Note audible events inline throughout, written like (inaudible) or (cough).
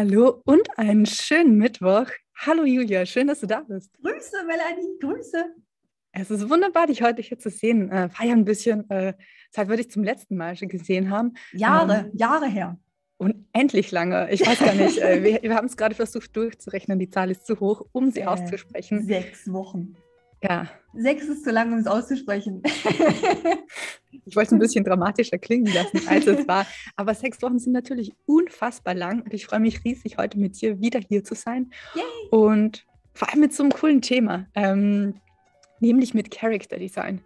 Hallo und einen schönen Mittwoch. Hallo Julia, schön, dass du da bist. Grüße, Melanie, Grüße. Es ist wunderbar, dich heute hier zu sehen. Äh, war ja ein bisschen äh, Zeit, würde ich zum letzten Mal schon gesehen haben. Jahre, ähm, Jahre her. Unendlich lange. Ich weiß gar nicht. äh, (laughs) wir, wir haben es gerade versucht durchzurechnen. Die Zahl ist zu hoch, um sie äh, auszusprechen. Sechs Wochen. Ja. Sechs ist zu lang, um es auszusprechen. (laughs) ich wollte es ein bisschen dramatischer klingen lassen, als es war. Aber sechs Wochen sind natürlich unfassbar lang und ich freue mich riesig, heute mit dir wieder hier zu sein. Yay. Und vor allem mit so einem coolen Thema, ähm, nämlich mit Character Design.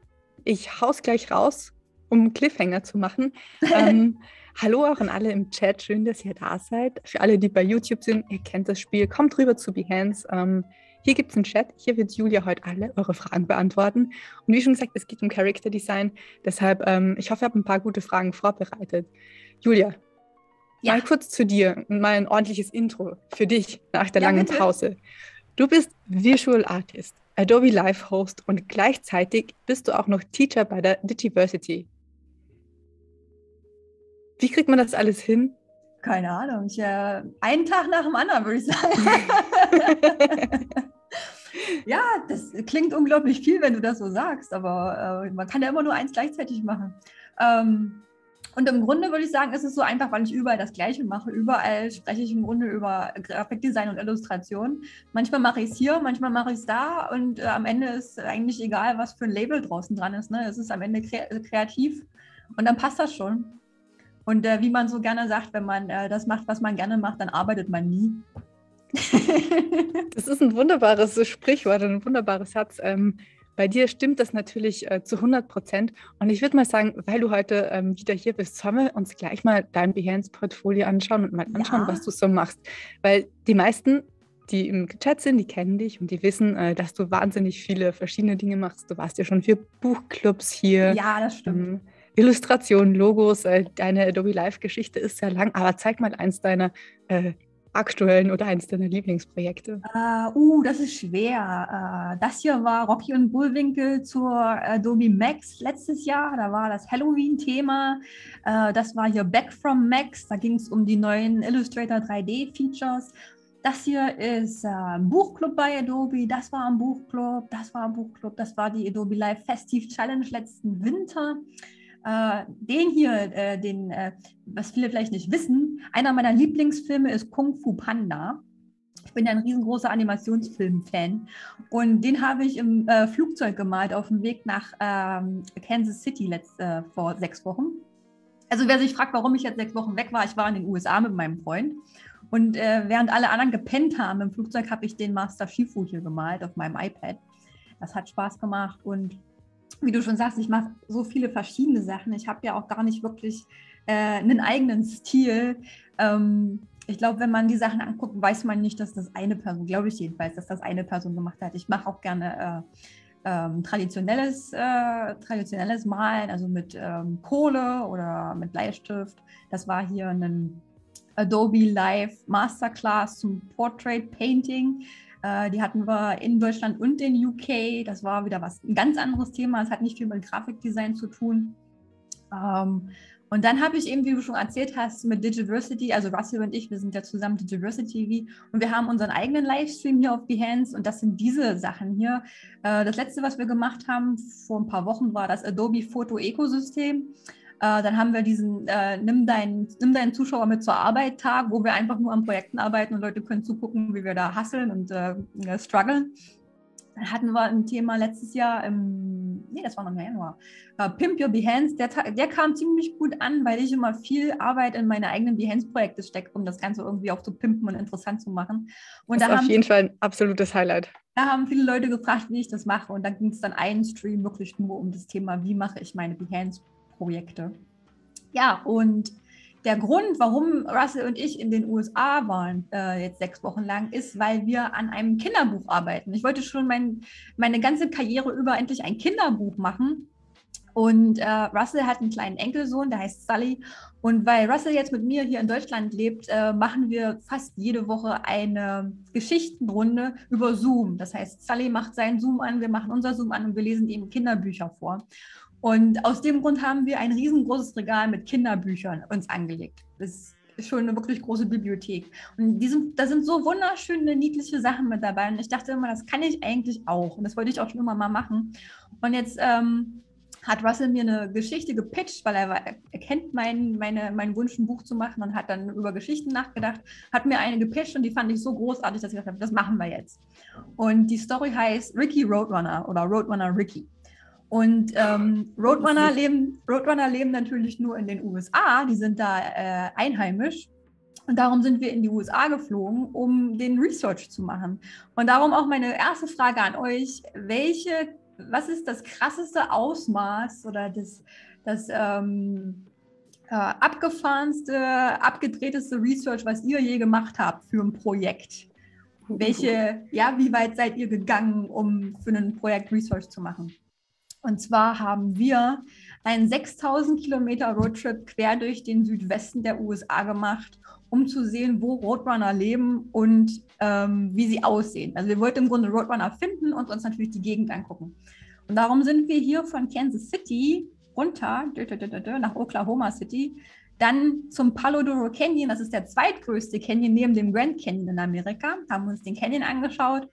Ich hau's gleich raus, um Cliffhanger zu machen. (laughs) ähm, Hallo auch an alle im Chat, schön, dass ihr da seid. Für alle, die bei YouTube sind, ihr kennt das Spiel, kommt rüber zu Behance. Ähm, hier gibt es einen Chat, hier wird Julia heute alle eure Fragen beantworten. Und wie schon gesagt, es geht um Character Design. Deshalb, ähm, ich hoffe, ihr habt ein paar gute Fragen vorbereitet. Julia, ja. mal kurz zu dir und mal ein ordentliches Intro für dich nach der ja, langen bitte. Pause. Du bist Visual Artist, Adobe Live Host und gleichzeitig bist du auch noch Teacher bei der Digiversity. Wie kriegt man das alles hin? Keine Ahnung. Ich, äh, einen Tag nach dem anderen, würde ich sagen. (laughs) ja, das klingt unglaublich viel, wenn du das so sagst, aber äh, man kann ja immer nur eins gleichzeitig machen. Ähm, und im Grunde würde ich sagen, ist es so einfach, weil ich überall das Gleiche mache. Überall spreche ich im Grunde über Grafikdesign und Illustration. Manchmal mache ich es hier, manchmal mache ich es da und äh, am Ende ist eigentlich egal, was für ein Label draußen dran ist. Ne? Es ist am Ende kreativ und dann passt das schon. Und äh, wie man so gerne sagt, wenn man äh, das macht, was man gerne macht, dann arbeitet man nie. das ist ein wunderbares Sprichwort, ein wunderbares Satz. Ähm, bei dir stimmt das natürlich äh, zu 100 Prozent. Und ich würde mal sagen, weil du heute ähm, wieder hier bist, sollen wir uns gleich mal dein Behance-Portfolio anschauen und mal anschauen, ja. was du so machst. Weil die meisten, die im Chat sind, die kennen dich und die wissen, äh, dass du wahnsinnig viele verschiedene Dinge machst. Du warst ja schon für Buchclubs hier. Ja, das stimmt. Ähm, Illustrationen, Logos, äh, deine Adobe Live-Geschichte ist sehr lang, aber zeig mal eins deiner äh, aktuellen oder eins deiner Lieblingsprojekte. Uh, uh das ist schwer. Uh, das hier war Rocky und Bullwinkel zur Adobe Max letztes Jahr. Da war das Halloween-Thema. Uh, das war hier Back from Max. Da ging es um die neuen Illustrator 3D-Features. Das hier ist ein Buchclub bei Adobe. Das war ein Buchclub. Das war ein Buchclub. Das war die Adobe Live Festive Challenge letzten Winter. Äh, den hier, äh, den, äh, was viele vielleicht nicht wissen, einer meiner Lieblingsfilme ist Kung Fu Panda. Ich bin ja ein riesengroßer Animationsfilm-Fan und den habe ich im äh, Flugzeug gemalt auf dem Weg nach ähm, Kansas City letzt, äh, vor sechs Wochen. Also wer sich fragt, warum ich jetzt sechs Wochen weg war, ich war in den USA mit meinem Freund und äh, während alle anderen gepennt haben im Flugzeug, habe ich den Master Shifu hier gemalt auf meinem iPad. Das hat Spaß gemacht und wie du schon sagst, ich mache so viele verschiedene Sachen. Ich habe ja auch gar nicht wirklich äh, einen eigenen Stil. Ähm, ich glaube, wenn man die Sachen anguckt, weiß man nicht, dass das eine Person, glaube ich jedenfalls, dass das eine Person gemacht hat. Ich mache auch gerne äh, ähm, traditionelles, äh, traditionelles Malen, also mit ähm, Kohle oder mit Bleistift. Das war hier ein Adobe Live Masterclass zum Portrait Painting. Äh, die hatten wir in Deutschland und in UK. Das war wieder was ein ganz anderes Thema. Es hat nicht viel mit Grafikdesign zu tun. Ähm, und dann habe ich eben, wie du schon erzählt hast, mit Digiversity, also Russell und ich, wir sind ja zusammen Digiversity TV und wir haben unseren eigenen Livestream hier auf Behance und das sind diese Sachen hier. Äh, das letzte, was wir gemacht haben vor ein paar Wochen, war das Adobe Foto Ecosystem. Äh, dann haben wir diesen äh, nimm, deinen, nimm deinen Zuschauer mit zur Arbeit Tag, wo wir einfach nur an Projekten arbeiten und Leute können zugucken, wie wir da hasseln und äh, strugglen. Dann hatten wir ein Thema letztes Jahr im, nee, das war noch im Januar, uh, Pimp Your Behance. Der, der kam ziemlich gut an, weil ich immer viel Arbeit in meine eigenen Behance-Projekte stecke, um das Ganze irgendwie auch zu pimpen und interessant zu machen. Und das ist auf jeden Fall ein absolutes Highlight. da haben viele Leute gefragt, wie ich das mache. Und dann ging es dann einen Stream wirklich nur um das Thema, wie mache ich meine Behance-Projekte. Ja, und der Grund, warum Russell und ich in den USA waren, äh, jetzt sechs Wochen lang, ist, weil wir an einem Kinderbuch arbeiten. Ich wollte schon mein, meine ganze Karriere über endlich ein Kinderbuch machen. Und äh, Russell hat einen kleinen Enkelsohn, der heißt Sully. Und weil Russell jetzt mit mir hier in Deutschland lebt, äh, machen wir fast jede Woche eine Geschichtenrunde über Zoom. Das heißt, Sully macht seinen Zoom an, wir machen unser Zoom an und wir lesen ihm Kinderbücher vor. Und aus dem Grund haben wir ein riesengroßes Regal mit Kinderbüchern uns angelegt. Das ist schon eine wirklich große Bibliothek. Und sind, da sind so wunderschöne, niedliche Sachen mit dabei. Und ich dachte immer, das kann ich eigentlich auch. Und das wollte ich auch schon immer mal machen. Und jetzt ähm, hat Russell mir eine Geschichte gepitcht, weil er, er kennt meinen, meine, meinen Wunsch, ein Buch zu machen und hat dann über Geschichten nachgedacht, hat mir eine gepitcht und die fand ich so großartig, dass ich habe, das machen wir jetzt. Und die Story heißt Ricky Roadrunner oder Roadrunner Ricky. Und ähm, Roadrunner, leben, Roadrunner leben natürlich nur in den USA, die sind da äh, einheimisch. Und darum sind wir in die USA geflogen, um den Research zu machen. Und darum auch meine erste Frage an euch. Welche, was ist das krasseste Ausmaß oder das, das ähm, äh, abgefahrenste, abgedrehteste Research, was ihr je gemacht habt für ein Projekt? Welche, ja, wie weit seid ihr gegangen, um für ein Projekt Research zu machen? Und zwar haben wir einen 6000 Kilometer Roadtrip quer durch den Südwesten der USA gemacht, um zu sehen, wo Roadrunner leben und ähm, wie sie aussehen. Also wir wollten im Grunde Roadrunner finden und uns natürlich die Gegend angucken. Und darum sind wir hier von Kansas City runter nach Oklahoma City, dann zum Palo Duro Canyon, das ist der zweitgrößte Canyon neben dem Grand Canyon in Amerika, haben uns den Canyon angeschaut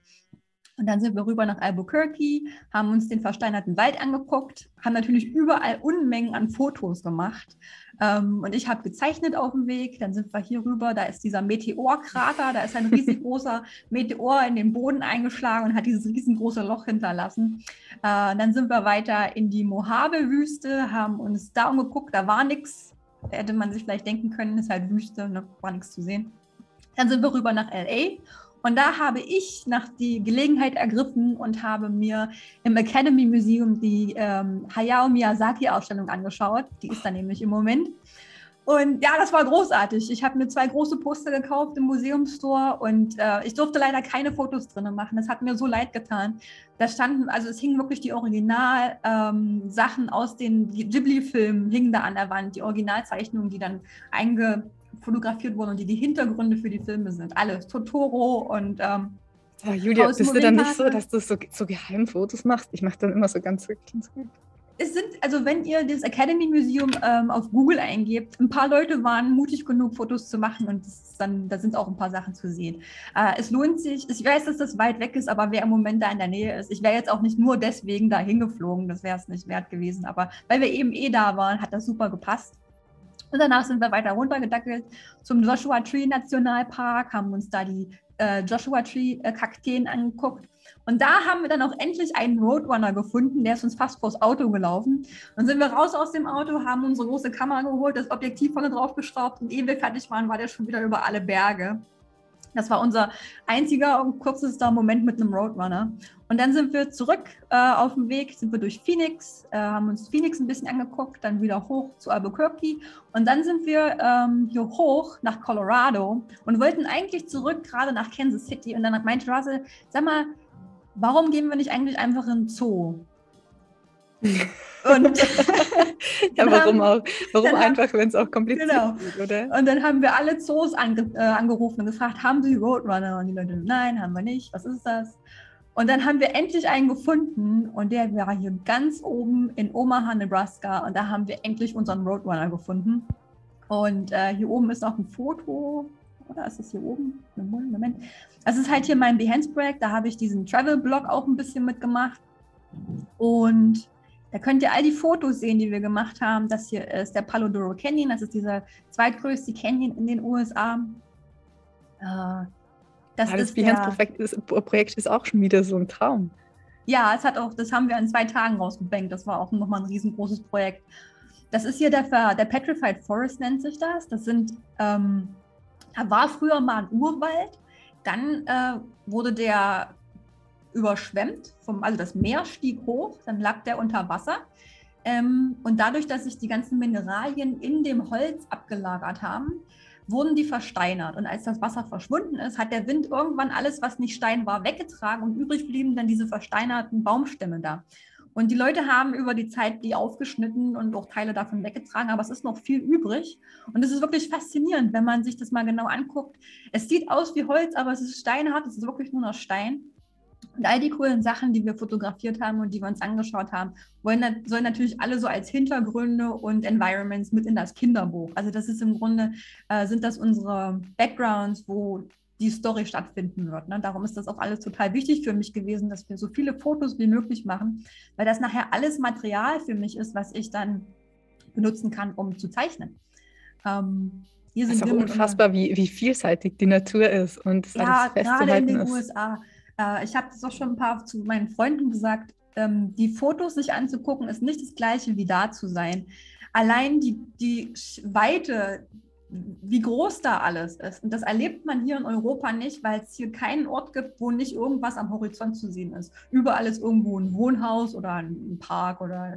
und dann sind wir rüber nach Albuquerque, haben uns den versteinerten Wald angeguckt, haben natürlich überall Unmengen an Fotos gemacht. Ähm, und ich habe gezeichnet auf dem Weg. Dann sind wir hier rüber, da ist dieser Meteorkrater, da ist ein riesengroßer (laughs) Meteor in den Boden eingeschlagen und hat dieses riesengroße Loch hinterlassen. Äh, dann sind wir weiter in die Mojave-Wüste, haben uns da umgeguckt, da war nichts. Hätte man sich vielleicht denken können, ist halt Wüste, ne? war nichts zu sehen. Dann sind wir rüber nach LA und da habe ich nach die Gelegenheit ergriffen und habe mir im Academy Museum die ähm, Hayao Miyazaki Ausstellung angeschaut. Die ist da nämlich im Moment. Und ja, das war großartig. Ich habe mir zwei große Poster gekauft im Museumsstore und äh, ich durfte leider keine Fotos drin machen. Das hat mir so leid getan. Da standen, also es hingen wirklich die Original-Sachen ähm, aus den Ghibli-Filmen, hingen da an der Wand, die Originalzeichnungen, die dann einge, fotografiert wurden und die die Hintergründe für die Filme sind. Alles Totoro und ähm, ja, Julia, bist du dann nicht so, dass du so, so geheim Fotos machst? Ich mache dann immer so ganz es sind, also wenn ihr das Academy Museum ähm, auf Google eingebt, ein paar Leute waren mutig genug, Fotos zu machen und dann, da sind auch ein paar Sachen zu sehen. Äh, es lohnt sich, ich weiß, dass das weit weg ist, aber wer im Moment da in der Nähe ist, ich wäre jetzt auch nicht nur deswegen da hingeflogen, das wäre es nicht wert gewesen, aber weil wir eben eh da waren, hat das super gepasst. Und danach sind wir weiter runtergedackelt zum Joshua Tree Nationalpark, haben uns da die äh, Joshua Tree äh, Kakteen angeguckt. Und da haben wir dann auch endlich einen Roadrunner gefunden, der ist uns fast vors Auto gelaufen. Dann sind wir raus aus dem Auto, haben unsere große Kamera geholt, das Objektiv vorne drauf geschraubt und ehe wir fertig waren, war der schon wieder über alle Berge. Das war unser einziger und kürzester Moment mit einem Roadrunner. Und dann sind wir zurück äh, auf dem Weg, sind wir durch Phoenix, äh, haben uns Phoenix ein bisschen angeguckt, dann wieder hoch zu Albuquerque und dann sind wir ähm, hier hoch nach Colorado und wollten eigentlich zurück gerade nach Kansas City. Und dann meinte Russell, sag mal, warum gehen wir nicht eigentlich einfach in den Zoo? (laughs) Und ja, warum auch? Warum einfach, wenn es auch kompliziert genau. ist, oder? Und dann haben wir alle Zoos ange äh, angerufen und gefragt, haben Sie Roadrunner? Und die Leute, nein, haben wir nicht. Was ist das? Und dann haben wir endlich einen gefunden und der war hier ganz oben in Omaha, Nebraska. Und da haben wir endlich unseren Roadrunner gefunden. Und äh, hier oben ist auch ein Foto. Oder ist das hier oben? Moment. Das ist halt hier mein Behance-Projekt. Da habe ich diesen Travel-Blog auch ein bisschen mitgemacht. Und da könnt ihr all die Fotos sehen, die wir gemacht haben. Das hier ist der Palo Duro Canyon. Das ist dieser zweitgrößte Canyon in den USA. Äh, das, ja, das Behance-Projekt ist auch schon wieder so ein Traum. Ja, es hat auch, das haben wir in zwei Tagen rausgebankt. Das war auch nochmal ein riesengroßes Projekt. Das ist hier der, der Petrified Forest, nennt sich das. Das sind, ähm, da war früher mal ein Urwald. Dann äh, wurde der überschwemmt, vom, also das Meer stieg hoch, dann lag der unter Wasser. Ähm, und dadurch, dass sich die ganzen Mineralien in dem Holz abgelagert haben, wurden die versteinert. Und als das Wasser verschwunden ist, hat der Wind irgendwann alles, was nicht Stein war, weggetragen und übrig blieben dann diese versteinerten Baumstämme da. Und die Leute haben über die Zeit die aufgeschnitten und auch Teile davon weggetragen, aber es ist noch viel übrig. Und es ist wirklich faszinierend, wenn man sich das mal genau anguckt. Es sieht aus wie Holz, aber es ist steinhart, es ist wirklich nur noch Stein. Und all die coolen Sachen, die wir fotografiert haben und die wir uns angeschaut haben, wollen, sollen natürlich alle so als Hintergründe und Environments mit in das Kinderbuch. Also das ist im Grunde, äh, sind das unsere Backgrounds, wo die Story stattfinden wird. Ne? Darum ist das auch alles total wichtig für mich gewesen, dass wir so viele Fotos wie möglich machen, weil das nachher alles Material für mich ist, was ich dann benutzen kann, um zu zeichnen. Ähm, hier sind es ist unfassbar, wie, wie vielseitig die Natur ist und ja, gerade in den ist. USA. Äh, ich habe das auch schon ein paar zu meinen Freunden gesagt. Ähm, die Fotos sich anzugucken, ist nicht das gleiche wie da zu sein. Allein die, die Weite wie groß da alles ist. Und das erlebt man hier in Europa nicht, weil es hier keinen Ort gibt, wo nicht irgendwas am Horizont zu sehen ist. Überall ist irgendwo ein Wohnhaus oder ein Park oder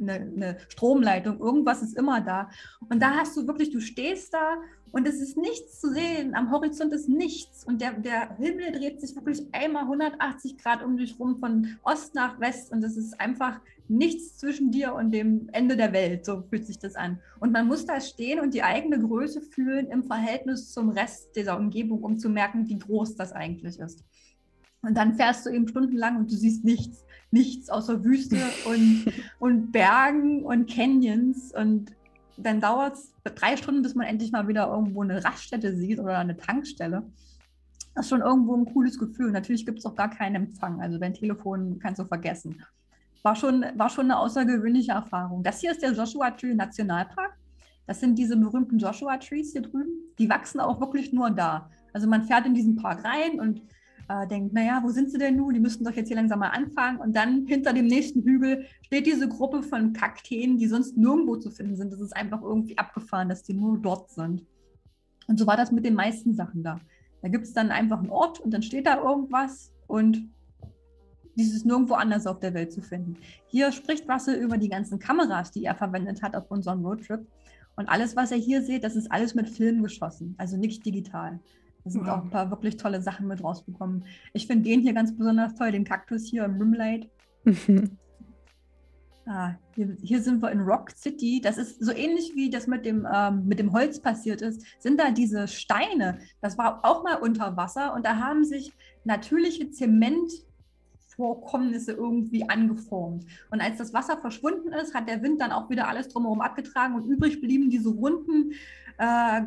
eine, eine Stromleitung. Irgendwas ist immer da. Und da hast du wirklich, du stehst da und es ist nichts zu sehen. Am Horizont ist nichts. Und der, der Himmel dreht sich wirklich einmal 180 Grad um dich rum, von Ost nach West. Und es ist einfach nichts zwischen dir und dem Ende der Welt. So fühlt sich das an. Und man muss da stehen und die eigene Größe fühlen im Verhältnis zum Rest dieser Umgebung, um zu merken, wie groß das eigentlich ist. Und dann fährst du eben stundenlang und du siehst nichts, nichts außer Wüste und, (laughs) und Bergen und Canyons. Und dann dauert es drei Stunden, bis man endlich mal wieder irgendwo eine Raststätte sieht oder eine Tankstelle. Das ist schon irgendwo ein cooles Gefühl. Natürlich gibt es auch gar keinen Empfang. Also dein Telefon kannst du vergessen. War schon, war schon eine außergewöhnliche Erfahrung. Das hier ist der Joshua Tree Nationalpark. Das sind diese berühmten Joshua Trees hier drüben. Die wachsen auch wirklich nur da. Also man fährt in diesen Park rein und äh, denkt, naja, wo sind sie denn nun? Die müssten doch jetzt hier langsam mal anfangen. Und dann hinter dem nächsten Hügel steht diese Gruppe von Kakteen, die sonst nirgendwo zu finden sind. Das ist einfach irgendwie abgefahren, dass die nur dort sind. Und so war das mit den meisten Sachen da. Da gibt es dann einfach einen Ort und dann steht da irgendwas und dieses nirgendwo anders auf der Welt zu finden. Hier spricht Russell über die ganzen Kameras, die er verwendet hat auf unserem Roadtrip. Und alles, was er hier sieht, das ist alles mit Film geschossen, also nicht digital. Da sind wow. auch ein paar wirklich tolle Sachen mit rausgekommen. Ich finde den hier ganz besonders toll, den Kaktus hier im Rimlight. (laughs) ah, hier, hier, sind wir in Rock City. Das ist so ähnlich wie das mit dem, ähm, mit dem Holz passiert ist. Sind da diese Steine? Das war auch mal unter Wasser und da haben sich natürliche Zement Vorkommnisse irgendwie angeformt. Und als das Wasser verschwunden ist, hat der Wind dann auch wieder alles drumherum abgetragen und übrig blieben diese runden äh,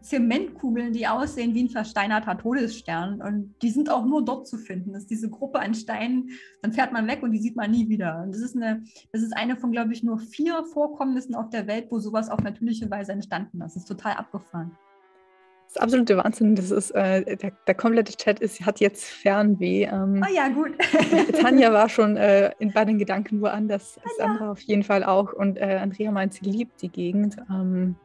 Zementkugeln, die aussehen wie ein versteinerter Todesstern. Und die sind auch nur dort zu finden. Das ist diese Gruppe an Steinen, dann fährt man weg und die sieht man nie wieder. Und das ist eine, das ist eine von, glaube ich, nur vier Vorkommnissen auf der Welt, wo sowas auf natürliche Weise entstanden ist. Das ist total abgefahren. Das absolute Wahnsinn. Das ist, äh, der, der, komplette Chat ist, hat jetzt Fernweh. Ähm, oh ja, gut. (laughs) Tanja war schon äh, in, bei den Gedanken woanders. Sandra ja. auf jeden Fall auch. Und äh, Andrea meint, sie liebt die Gegend. Ähm,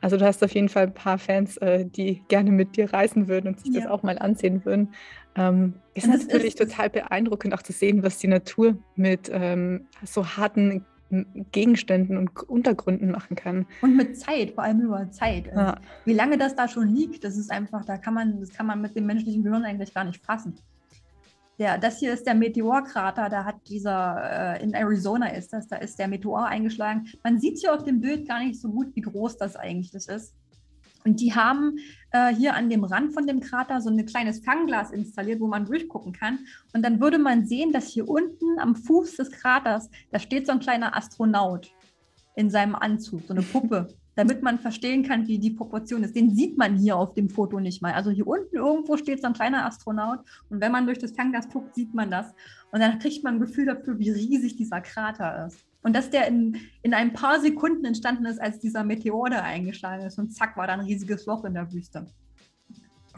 also du hast auf jeden Fall ein paar Fans, äh, die gerne mit dir reisen würden und sich ja. das auch mal ansehen würden. Ähm, ist natürlich ist total beeindruckend auch zu sehen, was die Natur mit ähm, so harten Gegenständen und Untergründen machen kann. Und mit Zeit, vor allem über Zeit. Ja. Wie lange das da schon liegt, das ist einfach, da kann man, das kann man mit dem menschlichen Gehirn eigentlich gar nicht fassen. Der, das hier ist der Meteorkrater, da hat dieser, äh, in Arizona ist das, da ist der Meteor eingeschlagen. Man sieht hier auf dem Bild gar nicht so gut, wie groß das eigentlich ist. Und die haben äh, hier an dem Rand von dem Krater so ein kleines Fangglas installiert, wo man durchgucken kann. Und dann würde man sehen, dass hier unten am Fuß des Kraters, da steht so ein kleiner Astronaut in seinem Anzug, so eine Puppe, damit man verstehen kann, wie die Proportion ist. Den sieht man hier auf dem Foto nicht mal. Also hier unten irgendwo steht so ein kleiner Astronaut. Und wenn man durch das Fangglas guckt, sieht man das. Und dann kriegt man ein Gefühl dafür, wie riesig dieser Krater ist. Und dass der in, in ein paar Sekunden entstanden ist, als dieser Meteor da eingeschlagen ist. Und zack, war da ein riesiges Loch in der Wüste.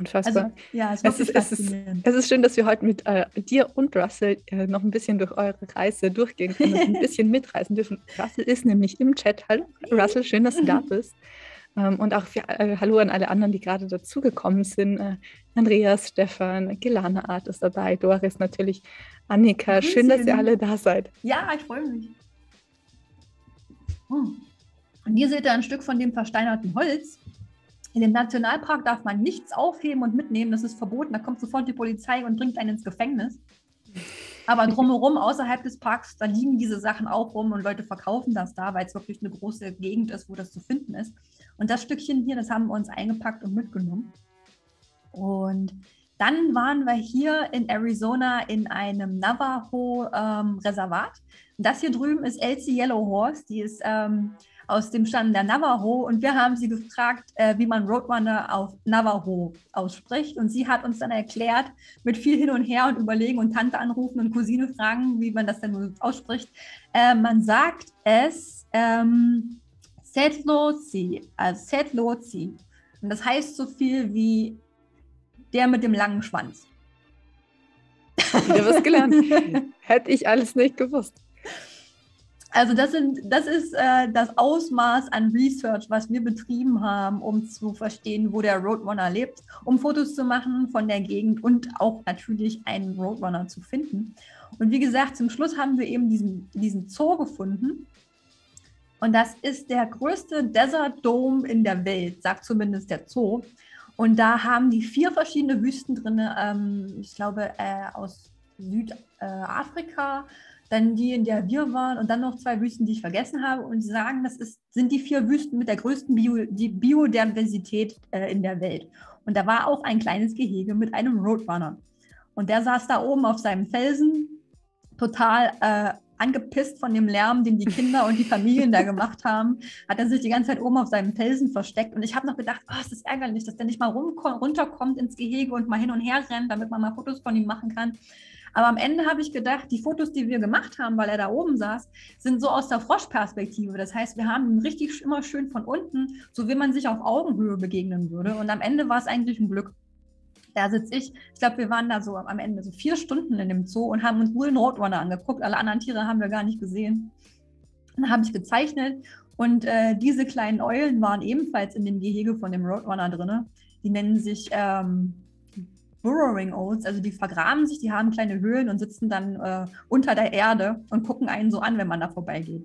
Unfassbar. Also, ja, es, es, ist, es, ist, es ist schön, dass wir heute mit äh, dir und Russell äh, noch ein bisschen durch eure Reise durchgehen können und ein (laughs) bisschen mitreisen dürfen. Russell ist nämlich im Chat. Hallo Russell, schön, dass du da bist. Ähm, und auch für, äh, Hallo an alle anderen, die gerade dazugekommen sind. Äh, Andreas, Stefan, Gelana Art ist dabei, Doris natürlich, Annika. Schön, dass ihr alle da seid. Ja, ich freue mich. Hm. Und hier seht ihr ein Stück von dem versteinerten Holz. In dem Nationalpark darf man nichts aufheben und mitnehmen. Das ist verboten. Da kommt sofort die Polizei und bringt einen ins Gefängnis. Aber drumherum, außerhalb des Parks, da liegen diese Sachen auch rum und Leute verkaufen das da, weil es wirklich eine große Gegend ist, wo das zu finden ist. Und das Stückchen hier, das haben wir uns eingepackt und mitgenommen. Und dann waren wir hier in Arizona in einem Navajo-Reservat. Ähm, das hier drüben ist Elsie Yellow Horse. Die ist ähm, aus dem Stamm der Navajo und wir haben sie gefragt, äh, wie man Roadrunner auf Navajo ausspricht und sie hat uns dann erklärt, mit viel hin und her und überlegen und Tante anrufen und Cousine fragen, wie man das denn ausspricht. Äh, man sagt es ähm, Setlozi, also Setlozi. Und das heißt so viel wie der mit dem langen Schwanz. Wieder was gelernt. (laughs) Hätte ich alles nicht gewusst. Also das, sind, das ist äh, das Ausmaß an Research, was wir betrieben haben, um zu verstehen, wo der Roadrunner lebt, um Fotos zu machen von der Gegend und auch natürlich einen Roadrunner zu finden. Und wie gesagt, zum Schluss haben wir eben diesen, diesen Zoo gefunden. Und das ist der größte Desert Dome in der Welt, sagt zumindest der Zoo. Und da haben die vier verschiedene Wüsten drin, ähm, ich glaube äh, aus Südafrika, dann die, in der wir waren und dann noch zwei Wüsten, die ich vergessen habe. Und sie sagen, das ist, sind die vier Wüsten mit der größten Bio, die Biodiversität äh, in der Welt. Und da war auch ein kleines Gehege mit einem Roadrunner. Und der saß da oben auf seinem Felsen, total äh, angepisst von dem Lärm, den die Kinder und die Familien da gemacht haben, hat er sich die ganze Zeit oben auf seinem Felsen versteckt. Und ich habe noch gedacht, oh, ist ärgerlich, dass der nicht mal runterkommt ins Gehege und mal hin und her rennt, damit man mal Fotos von ihm machen kann. Aber am Ende habe ich gedacht, die Fotos, die wir gemacht haben, weil er da oben saß, sind so aus der Froschperspektive. Das heißt, wir haben ihn richtig immer schön von unten, so wie man sich auf Augenhöhe begegnen würde. Und am Ende war es eigentlich ein Glück. Da sitze ich, ich glaube, wir waren da so am Ende so vier Stunden in dem Zoo und haben uns nur den Roadrunner angeguckt. Alle anderen Tiere haben wir gar nicht gesehen. Dann habe ich gezeichnet und äh, diese kleinen Eulen waren ebenfalls in dem Gehege von dem Roadrunner drin. Die nennen sich ähm, Burrowing Owls, also die vergraben sich, die haben kleine Höhlen und sitzen dann äh, unter der Erde und gucken einen so an, wenn man da vorbeigeht.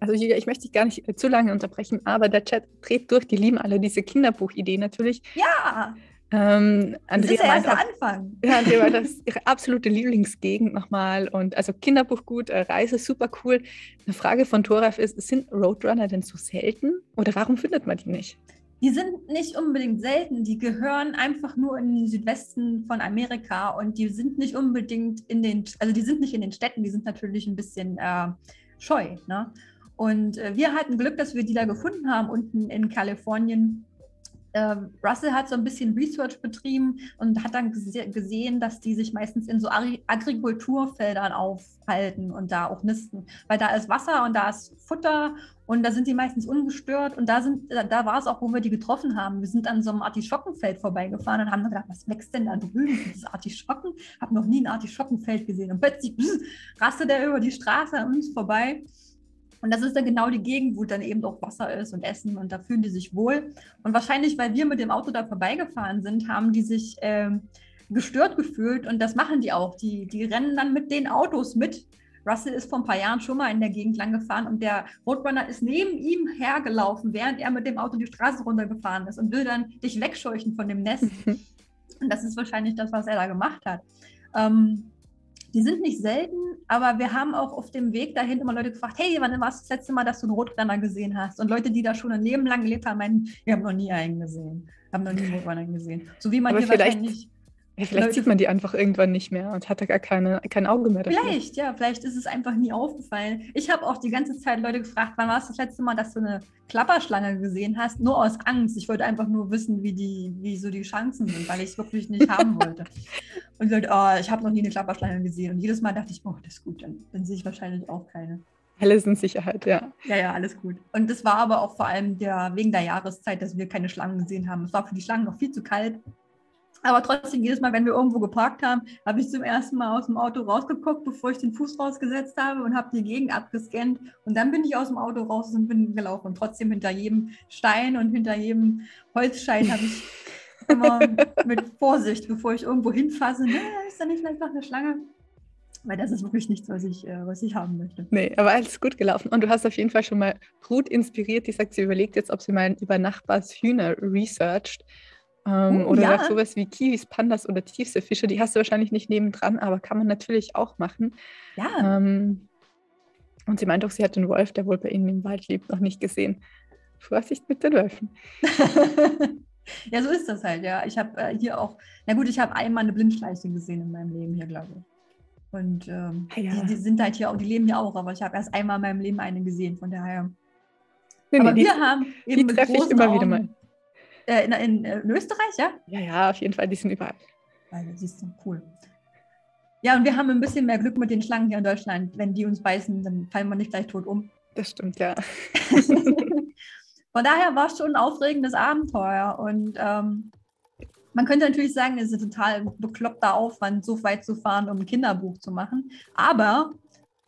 Also Julia, ich möchte dich gar nicht äh, zu lange unterbrechen, aber der Chat dreht durch, die lieben alle diese Kinderbuchidee natürlich. Ja! Ähm, Andrea das ist ja erst der Anfang. (laughs) Ja, Andrea, das ist ihre absolute Lieblingsgegend nochmal. Und also Kinderbuch gut, äh, Reise super cool. Eine Frage von Thoraf ist, sind Roadrunner denn so selten oder warum findet man die nicht? Die sind nicht unbedingt selten, die gehören einfach nur in den Südwesten von Amerika und die sind nicht unbedingt in den, also die sind nicht in den Städten, die sind natürlich ein bisschen äh, scheu. Ne? Und äh, wir hatten Glück, dass wir die da gefunden haben, unten in Kalifornien äh, Russell hat so ein bisschen Research betrieben und hat dann gesehen, dass die sich meistens in so Agrikulturfeldern aufhalten und da auch nisten. Weil da ist Wasser und da ist Futter und da sind die meistens ungestört. Und da, sind, da war es auch, wo wir die getroffen haben. Wir sind an so einem Artischockenfeld vorbeigefahren und haben gedacht, was wächst denn da drüben? Dieses Artischocken? Habe noch nie ein Artischockenfeld gesehen. Und plötzlich rastet der über die Straße an uns vorbei. Und das ist dann genau die Gegend, wo dann eben auch Wasser ist und Essen und da fühlen die sich wohl. Und wahrscheinlich, weil wir mit dem Auto da vorbeigefahren sind, haben die sich äh, gestört gefühlt und das machen die auch. Die, die rennen dann mit den Autos mit. Russell ist vor ein paar Jahren schon mal in der Gegend lang gefahren und der Roadrunner ist neben ihm hergelaufen, während er mit dem Auto die Straße runtergefahren ist und will dann dich wegscheuchen von dem Nest. (laughs) und das ist wahrscheinlich das, was er da gemacht hat. Ähm, die sind nicht selten, aber wir haben auch auf dem Weg dahin immer Leute gefragt, hey, wann war es das letzte Mal, dass du einen Rotrenner gesehen hast? Und Leute, die da schon ein Leben lang gelebt haben, meinen, wir haben noch nie einen gesehen, haben noch nie einen Rotrenner gesehen. So wie man aber hier wahrscheinlich ja, vielleicht Leute, sieht man die einfach irgendwann nicht mehr und hat da gar keine, kein Auge mehr dafür. Vielleicht, ja, vielleicht ist es einfach nie aufgefallen. Ich habe auch die ganze Zeit Leute gefragt, wann war es das letzte Mal, dass du eine Klapperschlange gesehen hast? Nur aus Angst. Ich wollte einfach nur wissen, wie, die, wie so die Chancen sind, weil ich es wirklich nicht (laughs) haben wollte. Und ich dachte, oh, ich habe noch nie eine Klapperschlange gesehen. Und jedes Mal dachte ich, oh, das ist gut, dann, dann sehe ich wahrscheinlich auch keine. Alles in Sicherheit, ja. Ja, ja, alles gut. Und das war aber auch vor allem der, wegen der Jahreszeit, dass wir keine Schlangen gesehen haben. Es war für die Schlangen noch viel zu kalt Aber trotzdem, jedes Mal, wenn wir irgendwo geparkt haben, habe ich zum ersten Mal aus dem Auto rausgeguckt, bevor ich den Fuß rausgesetzt habe und habe die Gegend abgescannt. Und dann bin ich aus dem Auto raus und bin gelaufen. Und trotzdem hinter jedem Stein und hinter jedem Holzschein habe ich (laughs) immer mit Vorsicht, bevor ich irgendwo hinfasse, ne, ist da nicht einfach eine Schlange? Weil das ist wirklich nichts, was ich, äh, was ich haben möchte. Nee, aber alles gut gelaufen. Und du hast auf jeden Fall schon mal Ruth inspiriert. Die sagt, sie überlegt jetzt, ob sie mal über Nachbars Hühner researcht. Ähm, oh, oder ja. sowas wie Kiwis, Pandas oder tiefste Fische. Die hast du wahrscheinlich nicht nebendran, aber kann man natürlich auch machen. Ja. Ähm, und sie meint auch, sie hat den Wolf, der wohl bei ihnen im Wald lebt, noch nicht gesehen. Vorsicht mit den Wölfen. (laughs) ja, so ist das halt, ja. Ich habe äh, hier auch, na gut, ich habe einmal eine Blindschleiche gesehen in meinem Leben hier, glaube ich. Und ähm, ja. die, die, sind halt hier auch, die leben hier auch, aber ich habe erst einmal in meinem Leben eine gesehen, von daher. Nee, aber nee, wir die, haben eben die treffe ich immer Augen, wieder mal. Äh, in, in, in, Österreich, ja? Ja, ja, auf jeden Fall, die sind überall. Also, siehst du, cool. Ja, und wir haben ein bisschen mehr Glück mit den Schlangen hier in Deutschland. Wenn die uns beißen, dann fallen wir nicht gleich tot um. Das stimmt, ja. (laughs) Von daher war es schon ein aufregendes Abenteuer. Und ähm, man könnte natürlich sagen, es ist ein total bekloppter Aufwand, so weit zu fahren, um ein Kinderbuch zu machen. Aber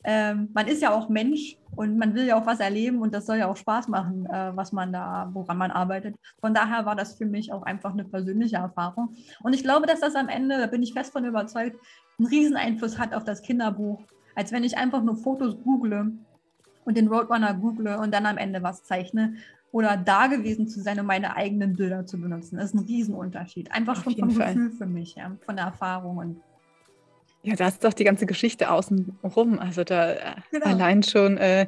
ähm, man ist ja auch Mensch und man will ja auch was erleben und das soll ja auch Spaß machen, äh, was man da, woran man arbeitet. Von daher war das für mich auch einfach eine persönliche Erfahrung. Und ich glaube, dass das am Ende, da bin ich fest von überzeugt, einen riesen Einfluss hat auf das Kinderbuch, als wenn ich einfach nur Fotos google und den Roadrunner google und dann am Ende was zeichne oder da gewesen zu sein, um meine eigenen Bilder zu benutzen. Das ist ein Riesenunterschied. Einfach schon vom Fall. Gefühl für mich, ja, von der Erfahrung. Und ja, da ist doch die ganze Geschichte außen rum. Also da äh, genau. allein schon, äh,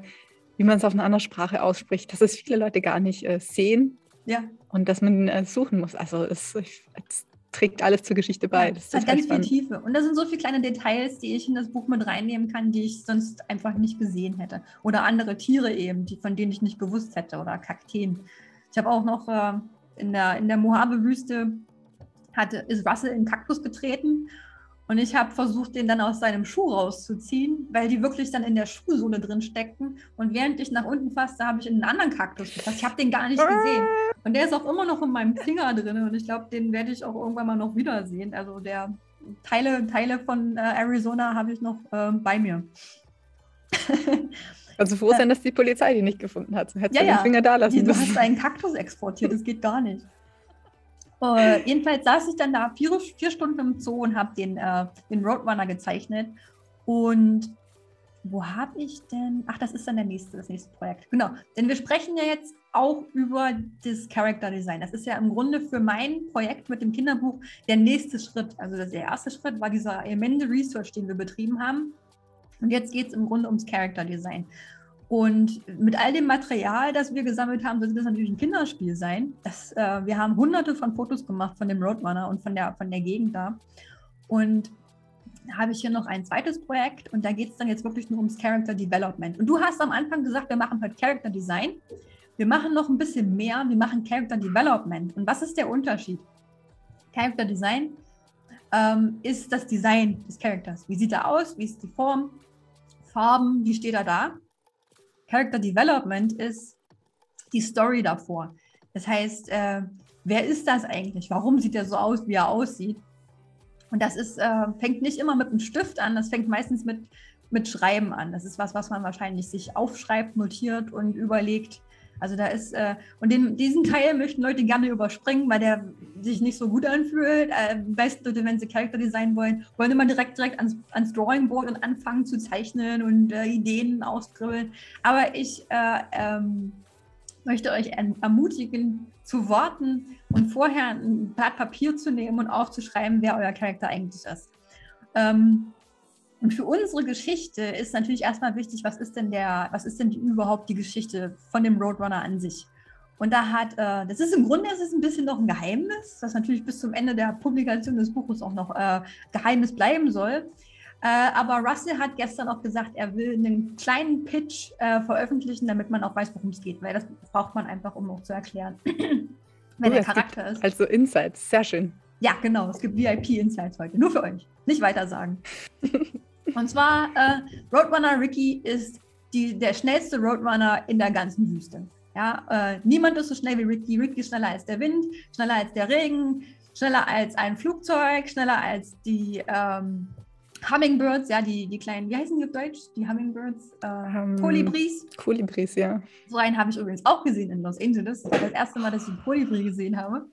wie man es auf einer anderen Sprache ausspricht, dass es viele Leute gar nicht äh, sehen. Ja. Und dass man äh, suchen muss. Also es, es trägt alles zur Geschichte bei. Ja, das hat ganz spannend. viel Tiefe. Und da sind so viele kleine Details, die ich in das Buch mit reinnehmen kann, die ich sonst einfach nicht gesehen hätte. Oder andere Tiere eben, die, von denen ich nicht gewusst hätte. Oder Kakteen. Ich habe auch noch äh, in der, in der Mojave-Wüste ist Russell in Kaktus getreten und ich habe versucht, den dann aus seinem Schuh rauszuziehen, weil die wirklich dann in der Schuhsohle drin steckten. Und während ich nach unten fasste, habe ich in einen anderen Kaktus gefasst. Ich habe den gar nicht gesehen. Und der ist auch immer noch in meinem Finger drin. Und ich glaube, den werde ich auch irgendwann mal noch wiedersehen. Also der Teile, Teile von äh, Arizona habe ich noch äh, bei mir. (laughs) Also froh sein, dass die Polizei die nicht gefunden hat. Hättest ja, du den Finger da lassen Du hast einen Kaktus exportiert, das geht gar nicht. Uh, jedenfalls saß ich dann da vier, vier Stunden im Zoo und habe den, äh, den Roadrunner gezeichnet. Und wo habe ich denn? Ach, das ist dann der nächste, das nächste Projekt. Genau. Denn wir sprechen ja jetzt auch über das Character Design. Das ist ja im Grunde für mein Projekt mit dem Kinderbuch der nächste Schritt. Also der erste Schritt war dieser immense Research, den wir betrieben haben. Und jetzt geht es im Grunde ums Character Design. Und mit all dem Material, das wir gesammelt haben, sollte das natürlich ein Kinderspiel sein. Das, äh, wir haben hunderte von Fotos gemacht von dem Roadrunner und von der, von der Gegend da. Und da habe ich hier noch ein zweites Projekt und da geht es dann jetzt wirklich nur ums Character Development. Und du hast am Anfang gesagt, wir machen heute Character Design. Wir machen noch ein bisschen mehr, wir machen Character Development. Und was ist der Unterschied? Character Design ähm, ist das Design des Charakters. Wie sieht er aus? Wie ist die Form? Farben? Wie steht er da? Character Development ist die Story davor. Das heißt, äh, wer ist das eigentlich? Warum sieht er so aus, wie er aussieht? Und das ist, äh, fängt nicht immer mit einem Stift an, das fängt meistens mit, mit Schreiben an. Das ist was, was man wahrscheinlich sich aufschreibt, notiert und überlegt. Also da ist, äh, und den, diesen Teil möchten Leute gerne überspringen, weil der sich nicht so gut anfühlt. Äh, Leute, wenn sie Charakter designen wollen, wollen immer direkt direkt ans, ans Drawing Board und anfangen zu zeichnen und äh, Ideen ausdribbeln. Aber ich äh, ähm, möchte euch ermutigen, zu warten und vorher ein Blatt Papier zu nehmen und aufzuschreiben, wer euer Charakter eigentlich ist. Ähm, und für unsere Geschichte ist natürlich erstmal wichtig, was ist denn der, was ist denn die, überhaupt die Geschichte von dem Roadrunner an sich? Und da hat, äh, das ist im Grunde ist es ein bisschen noch ein Geheimnis, das natürlich bis zum Ende der Publikation des Buches auch noch äh, Geheimnis bleiben soll. Äh, aber Russell hat gestern auch gesagt, er will einen kleinen Pitch äh, veröffentlichen, damit man auch weiß, worum es geht, weil das braucht man einfach, um auch zu erklären, (clears throat) wer oh, der Charakter ist. Also Insights, sehr schön. Ja, genau, es gibt VIP-Insights heute, nur für euch, nicht weiter sagen. (laughs) Und zwar, äh, Roadrunner Ricky ist die, der schnellste Roadrunner in der ganzen Wüste. Ja, äh, niemand ist so schnell wie Ricky. Ricky ist schneller als der Wind, schneller als der Regen, schneller als ein Flugzeug, schneller als die ähm, Hummingbirds, ja, die, die kleinen, wie heißen die auf Deutsch? Die Hummingbirds? Äh, um, ähm, Kolibris. Kolibris, ja. So einen habe ich übrigens auch gesehen in Los Angeles. Das war das erste Mal, dass ich einen Kolibri gesehen habe.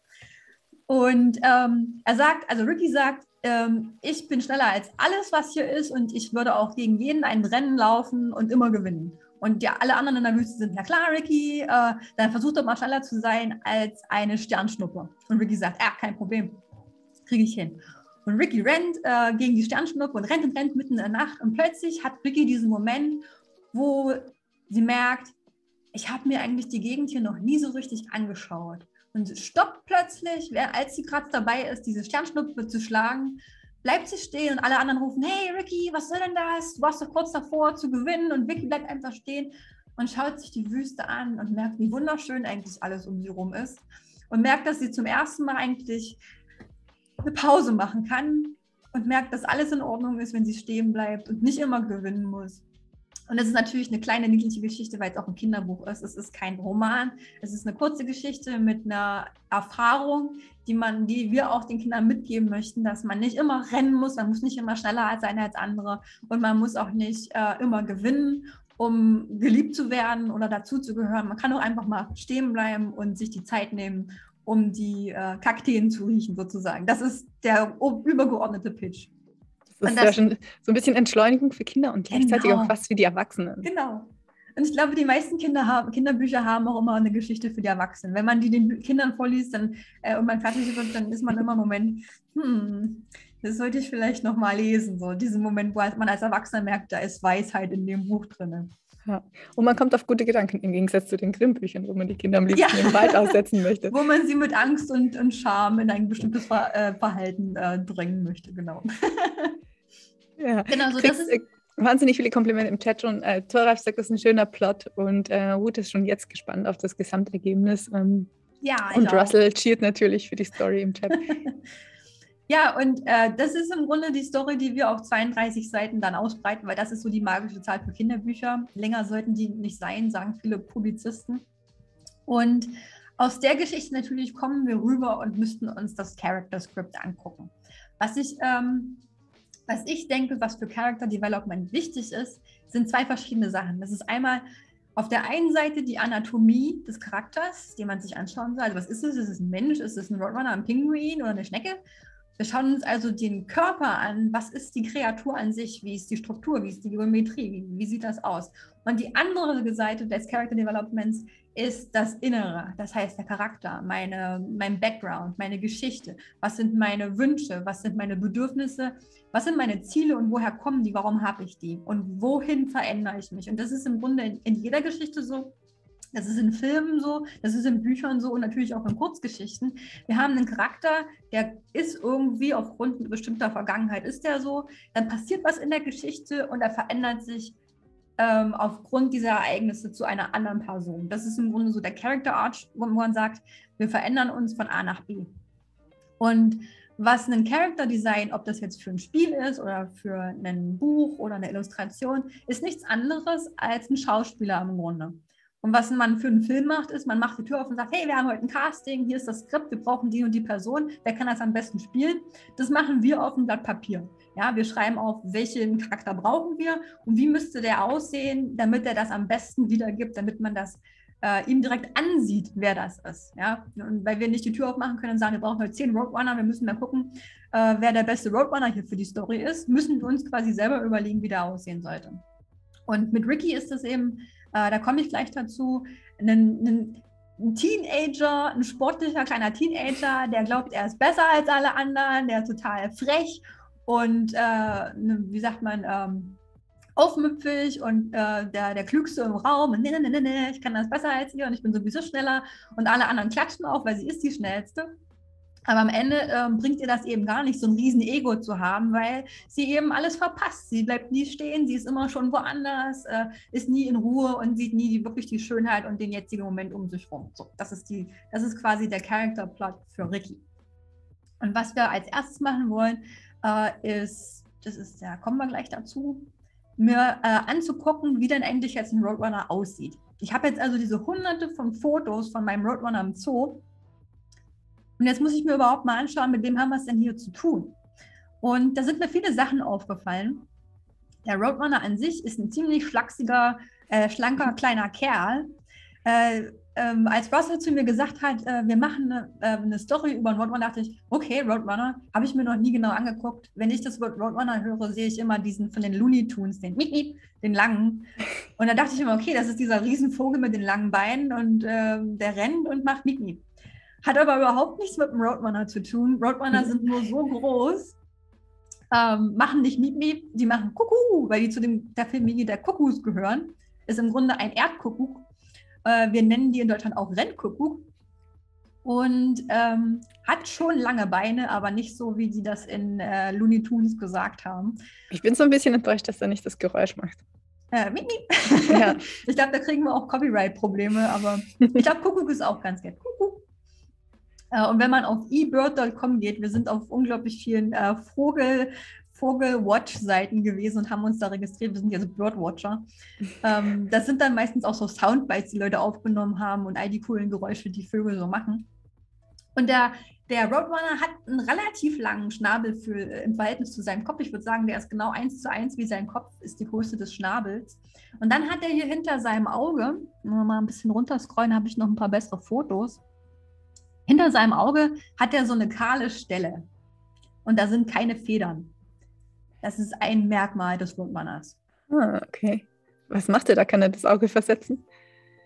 Und ähm, er sagt, also Ricky sagt, ähm, ich bin schneller als alles, was hier ist und ich würde auch gegen jeden ein Rennen laufen und immer gewinnen. Und ja, alle anderen in der Wüste sind, na klar, Ricky, äh, dann versucht doch mal schneller zu sein als eine Sternschnuppe. Und Ricky sagt, ja, kein Problem, kriege ich hin. Und Ricky rennt äh, gegen die Sternschnuppe und rennt und rennt mitten in der Nacht. Und plötzlich hat Ricky diesen Moment, wo sie merkt, ich habe mir eigentlich die Gegend hier noch nie so richtig angeschaut. Und stoppt plötzlich, als sie gerade dabei ist, diese Sternschnuppe zu schlagen, bleibt sie stehen und alle anderen rufen, hey Ricky, was soll denn das? Du warst doch kurz davor zu gewinnen und Ricky bleibt einfach stehen und schaut sich die Wüste an und merkt, wie wunderschön eigentlich alles um sie rum ist und merkt, dass sie zum ersten Mal eigentlich eine Pause machen kann und merkt, dass alles in Ordnung ist, wenn sie stehen bleibt und nicht immer gewinnen muss. Und es ist natürlich eine kleine, niedliche Geschichte, weil es auch ein Kinderbuch ist. Es ist kein Roman. Es ist eine kurze Geschichte mit einer Erfahrung, die man, die wir auch den Kindern mitgeben möchten, dass man nicht immer rennen muss, man muss nicht immer schneller sein als andere und man muss auch nicht äh, immer gewinnen, um geliebt zu werden oder dazuzugehören. Man kann auch einfach mal stehen bleiben und sich die Zeit nehmen, um die äh, Kakteen zu riechen, sozusagen. Das ist der übergeordnete Pitch. Das ist das, ja schon so ein bisschen Entschleunigung für Kinder und gleichzeitig genau. auch fast für die Erwachsenen. Genau. Und ich glaube, die meisten Kinder haben, Kinderbücher haben auch immer eine Geschichte für die Erwachsenen. Wenn man die den Kindern vorliest dann, äh, und man fertig wird, dann ist man immer im Moment, hm, das sollte ich vielleicht noch mal lesen. So diesen Moment, wo man als Erwachsener merkt, da ist Weisheit in dem Buch drin. Ja. Und man kommt auf gute Gedanken im Gegensatz zu den Grimm-Büchern, wo man die Kinder am liebsten ja. im Wald aussetzen möchte. (laughs) wo man sie mit Angst und, und Scham in ein bestimmtes äh, Verhalten äh, drängen möchte, genau. (laughs) Ja. Genau, so das ist. Äh, wahnsinnig viele Komplimente im Chat schon. Äh, Thoralf sagt, das ist ein schöner Plot und äh, Ruth ist schon jetzt gespannt auf das Gesamtergebnis. Ähm, ja, und Russell cheert natürlich für die Story im Chat. (laughs) ja, und äh, das ist im Grunde die Story, die wir auf 32 Seiten dann ausbreiten, weil das ist so die magische Zahl für Kinderbücher. Länger sollten die nicht sein, sagen viele Publizisten. Und aus der Geschichte natürlich kommen wir rüber und müssten uns das Character Script angucken. Was ich ähm, was ich denke, was für Character Development wichtig ist, sind zwei verschiedene Sachen. Das ist einmal auf der einen Seite die Anatomie des Charakters, den man sich anschauen soll. Also was ist es? Ist es ein Mensch? Ist es ein Roadrunner, ein Pinguin oder eine Schnecke? Wir schauen uns also den Körper an. Was ist die Kreatur an sich? Wie ist die Struktur? Wie ist die Geometrie? Wie, wie sieht das aus? Und die andere Seite des Character Developments ist das Innere, das heißt der Charakter, meine, mein Background, meine Geschichte. Was sind meine Wünsche? Was sind meine Bedürfnisse? Was sind meine Ziele und woher kommen die? Warum habe ich die? Und wohin verändere ich mich? Und das ist im Grunde in, in jeder Geschichte so. Das ist in Filmen so, das ist in Büchern so und natürlich auch in Kurzgeschichten. Wir haben einen Charakter, der ist irgendwie aufgrund bestimmter Vergangenheit ist der so. Dann passiert was in der Geschichte und er verändert sich ähm, aufgrund dieser Ereignisse zu einer anderen Person. Das ist im Grunde so der Character Arch, wo man sagt, wir verändern uns von A nach B. Und was ein Character Design, ob das jetzt für ein Spiel ist oder für ein Buch oder eine Illustration, ist nichts anderes als ein Schauspieler im Grunde. Und was man für einen Film macht, ist, man macht die Tür auf und sagt, hey, wir haben heute ein Casting, hier ist das Skript, wir brauchen die und die Person, wer kann das am besten spielen? Das machen wir auf einem Blatt Papier. Ja, wir schreiben auf, welchen Charakter brauchen wir und wie müsste der aussehen, damit er das am besten wiedergibt, damit man das äh, ihm direkt ansieht, wer das ist. Ja? Und weil wir nicht die Tür aufmachen können und sagen, wir brauchen heute zehn Roadrunner, wir müssen mal gucken, äh, wer der beste Roadrunner hier für die Story ist, müssen wir uns quasi selber überlegen, wie der aussehen sollte. Und mit Ricky ist es eben, äh, da komme ich gleich dazu, ein, Teenager, ein sportlicher kleiner Teenager, der glaubt, er ist besser als alle anderen, der ist total frech und äh, ne, wie sagt man, ähm, aufmüpfig und äh, der, der Klügste im Raum und nee, nee, nee, nee, ich kann das besser als ihr und ich bin sowieso schneller und alle anderen klatschen auch, weil sie ist die Schnellste. Aber am Ende äh, bringt ihr das eben gar nicht, so ein riesen Ego zu haben, weil sie eben alles verpasst. Sie bleibt nie stehen, sie ist immer schon woanders, äh, ist nie in Ruhe und sieht nie die, wirklich die Schönheit und den jetzigen Moment um sich rum. So, das ist die, das ist quasi der Character-Plot für Ricky. Und was wir als erstes machen wollen, äh, ist, das ist, ja, kommen wir gleich dazu, mir äh, anzugucken, wie denn eigentlich jetzt ein Roadrunner aussieht. Ich habe jetzt also diese hunderte von Fotos von meinem Roadrunner im Zoo Und jetzt muss ich mir überhaupt mal anschauen, mit wem haben wir es denn hier zu tun? Und da sind mir viele Sachen aufgefallen. Der Roadrunner an sich ist ein ziemlich flachsiger, äh, schlanker, kleiner Kerl. Äh, ähm, als Russell zu mir gesagt hat, äh, wir machen eine, äh, eine, Story über einen Roadrunner, dachte ich, okay, Roadrunner, habe ich mir noch nie genau angeguckt. Wenn ich das Wort Roadrunner höre, sehe ich immer diesen von den Looney Tunes, den Miep, Miep, den langen. Und da dachte ich immer, okay, das ist dieser Riesenvogel mit den langen Beinen und äh, der rennt und macht Miep, Miep. Hat aber überhaupt nichts mit dem Roadrunner zu tun. Roadrunner sind nur so groß, ähm, machen nicht Miep, Miep, die machen Kuckuck, weil die zu dem, der Familie der Kuckucks gehören. Ist im Grunde ein Erdkuckuck äh, wir nennen die in Deutschland auch Rennkuckuck. Und ähm, hat schon lange Beine, aber nicht so, wie sie das in äh, Looney Tunes gesagt haben. Ich bin so ein bisschen enttäuscht, dass er nicht das Geräusch macht. Äh, miep, miep. (laughs) Ja. ich glaube, da kriegen wir auch Copyright-Probleme, aber ich glaube, Kuckuck ist auch ganz nett. Kuckuck. Äh, und wenn man auf ebird.com geht, wir sind auf unglaublich vielen äh, Vogel, Vogel-Watch-Seiten gewesen und haben uns da registriert. Wir sind ja so Birdwatcher. ähm, das sind dann meistens auch so Soundbites, die Leute aufgenommen haben und all die coolen Geräusche, die Vögel so machen. Und der, der Roadrunner hat einen relativ langen Schnabel für, äh, im Verhältnis zu seinem Kopf. Ich würde sagen, der ist genau eins zu eins wie sein Kopf, ist die Größe des Schnabels. Und dann hat er hier hinter seinem Auge, wenn wir mal ein bisschen runterscrollen, habe ich noch ein paar bessere Fotos. Hinter seinem Auge hat er so eine kahle Stelle. Und da sind keine Federn. Das ist ein Merkmal des Roadrunners. Ah, okay. Was macht er da? Kann er das Auge versetzen?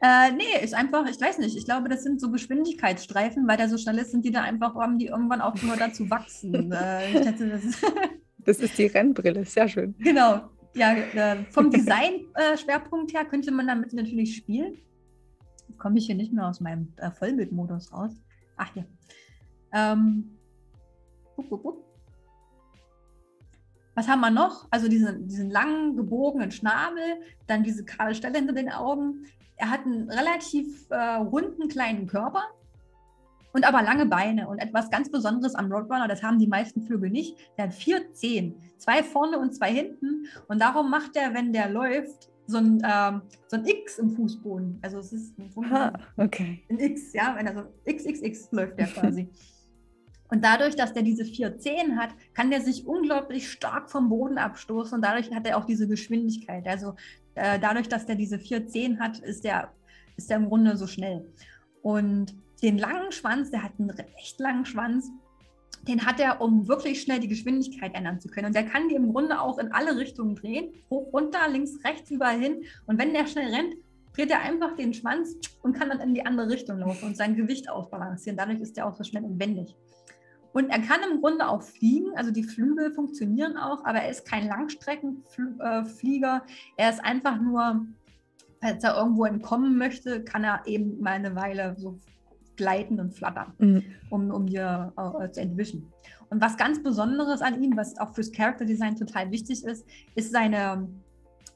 Äh, nee, ist einfach, ich weiß nicht, ich glaube, das sind so Geschwindigkeitsstreifen, weil der so schnell ist, sind die da einfach, haben die irgendwann auch nur dazu wachsen. (laughs) äh, dachte, das, ist (laughs) das ist die Rennbrille, sehr schön. Genau. Ja, äh, vom Design-Schwerpunkt (laughs) her könnte man damit natürlich spielen. Komme ich hier nicht mehr aus meinem äh, Vollbildmodus raus. Ach hier. Ähm, guck, guck, guck. Was haben wir noch? Also diesen, diesen langen, gebogenen Schnabel, dann diese kahle Stelle hinter den Augen. Er hat einen relativ äh, runden kleinen Körper und aber lange Beine. Und etwas ganz Besonderes am Roadrunner, das haben die meisten Vögel nicht. Der hat vier Zehen, zwei vorne und zwei hinten. Und darum macht er, wenn der läuft, so ein, ähm, so ein X im Fußboden. Also es ist ein, ah, okay. ein X, ja, wenn er so XXX läuft der quasi. (laughs) Und dadurch, dass der diese vier Zehen hat, kann der sich unglaublich stark vom Boden abstoßen und dadurch hat er auch diese Geschwindigkeit. Also äh, dadurch, dass der diese vier Zehen hat, ist der, ist der im Grunde so schnell. Und den langen Schwanz, der hat einen recht langen Schwanz, den hat er, um wirklich schnell die Geschwindigkeit ändern zu können. Und der kann die im Grunde auch in alle Richtungen drehen, hoch, runter, links, rechts, überall hin. Und wenn der schnell rennt, dreht er einfach den Schwanz und kann dann in die andere Richtung laufen und sein Gewicht ausbalancieren. Dadurch ist er auch so schnell und wendig. Und er kann im Grunde auch fliegen, also die Flügel funktionieren auch, aber er ist kein Langstreckenflieger. Er ist einfach nur, falls er irgendwo entkommen möchte, kann er eben mal eine Weile so gleiten und flattern, mhm. um, um hier uh, zu entwischen. Und was ganz Besonderes an ihm, was auch fürs Character Design total wichtig ist, ist seine,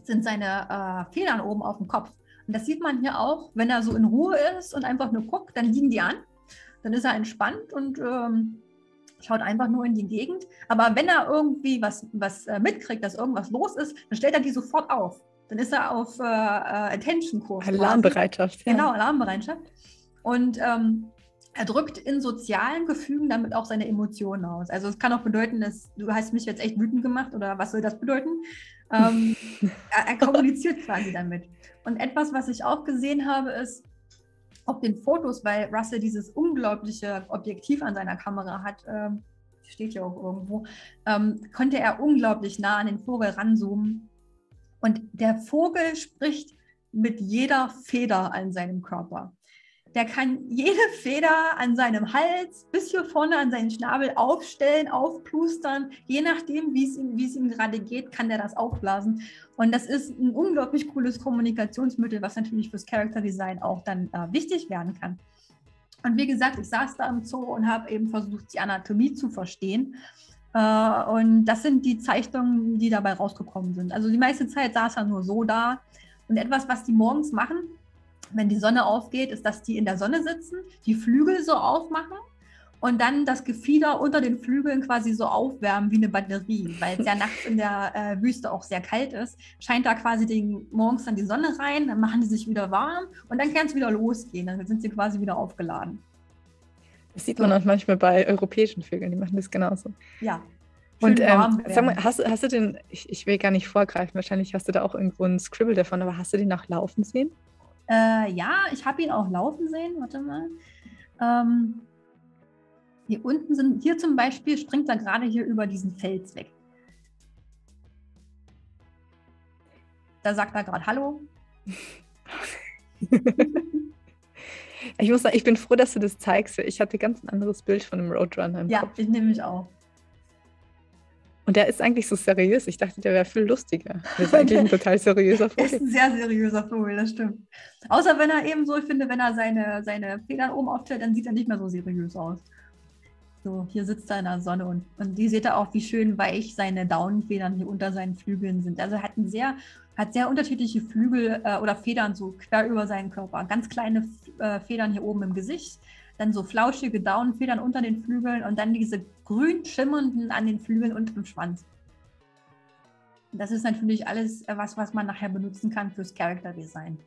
sind seine uh, Federn oben auf dem Kopf. Und das sieht man hier auch, wenn er so in Ruhe ist und einfach nur guckt, dann liegen die an. Dann ist er entspannt und ähm, schaut einfach nur in die Gegend. Aber wenn er irgendwie was, was äh, mitkriegt, dass irgendwas los ist, dann stellt er die sofort auf. Dann ist er auf äh, äh Attention-Kurs. Alarmbereitschaft. Ja. Genau, Alarmbereitschaft. Und ähm, er drückt in sozialen Gefügen damit auch seine Emotionen aus. Also es kann auch bedeuten, dass du hast mich jetzt echt wütend gemacht oder was soll das bedeuten? Ähm, (laughs) er, er kommuniziert quasi damit. Und etwas, was ich auch gesehen habe, ist, auf den Fotos, weil Russell dieses unglaubliche Objektiv an seiner Kamera hat, äh, steht ja auch irgendwo, ähm, konnte er unglaublich nah an den Vogel ranzoomen. Und der Vogel spricht mit jeder Feder an seinem Körper. Der kann jede Feder an seinem Hals bis hier vorne an seinen Schnabel aufstellen, aufplustern. Je nachdem, wie es ihm, ihm gerade geht, kann der das aufblasen. Und das ist ein unglaublich cooles Kommunikationsmittel, was natürlich fürs Character Design auch dann äh, wichtig werden kann. Und wie gesagt, ich saß da im Zoo und habe eben versucht, die Anatomie zu verstehen. Äh, und das sind die Zeichnungen, die dabei rausgekommen sind. Also die meiste Zeit saß er nur so da. Und etwas, was die morgens machen, wenn die Sonne aufgeht, ist, dass die in der Sonne sitzen, die Flügel so aufmachen und dann das Gefieder unter den Flügeln quasi so aufwärmen wie eine Batterie, weil es ja (laughs) nachts in der äh, Wüste auch sehr kalt ist, scheint da quasi den, morgens dann die Sonne rein, dann machen die sich wieder warm und dann kann es wieder losgehen, dann sind sie quasi wieder aufgeladen. Das sieht man auch manchmal bei europäischen Vögeln, die machen das genauso. Ja. Und ähm, sag mal, hast, hast du den, ich, ich will gar nicht vorgreifen, wahrscheinlich hast du da auch irgendwo einen Scribble davon, aber hast du den auch laufen sehen? Äh, ja, ich habe ihn auch laufen sehen, warte mal. Ähm, hier unten sind, hier zum Beispiel springt er gerade hier über diesen Fels weg. Da sagt er gerade Hallo. (laughs) ich muss sagen, ich bin froh, dass du das zeigst. Ich hatte ganz ein anderes Bild von einem Roadrunner im ja, Kopf. Ja, ich nehme mich auch. Und der ist eigentlich so seriös. Ich dachte, der wäre viel lustiger. Der ist (laughs) eigentlich ein total seriöser Vogel. Er ist ein sehr seriöser Vogel, das stimmt. Außer wenn er eben so, ich finde, wenn er seine, seine Federn oben aufstellt, dann sieht er nicht mehr so seriös aus. So, hier sitzt er in der Sonne und, und die seht ihr auch, wie schön weich seine Daunenfedern hier unter seinen Flügeln sind. Also er hat ein sehr hat sehr unterschiedliche Flügel äh, oder Federn so quer über seinen Körper. Ganz kleine äh, Federn hier oben im Gesicht, dann so flauschige Daunenfedern unter den Flügeln und dann diese grün schimmernden an den Flügeln und im Schwanz. Das ist natürlich alles äh, was, was man nachher benutzen kann fürs Character Design.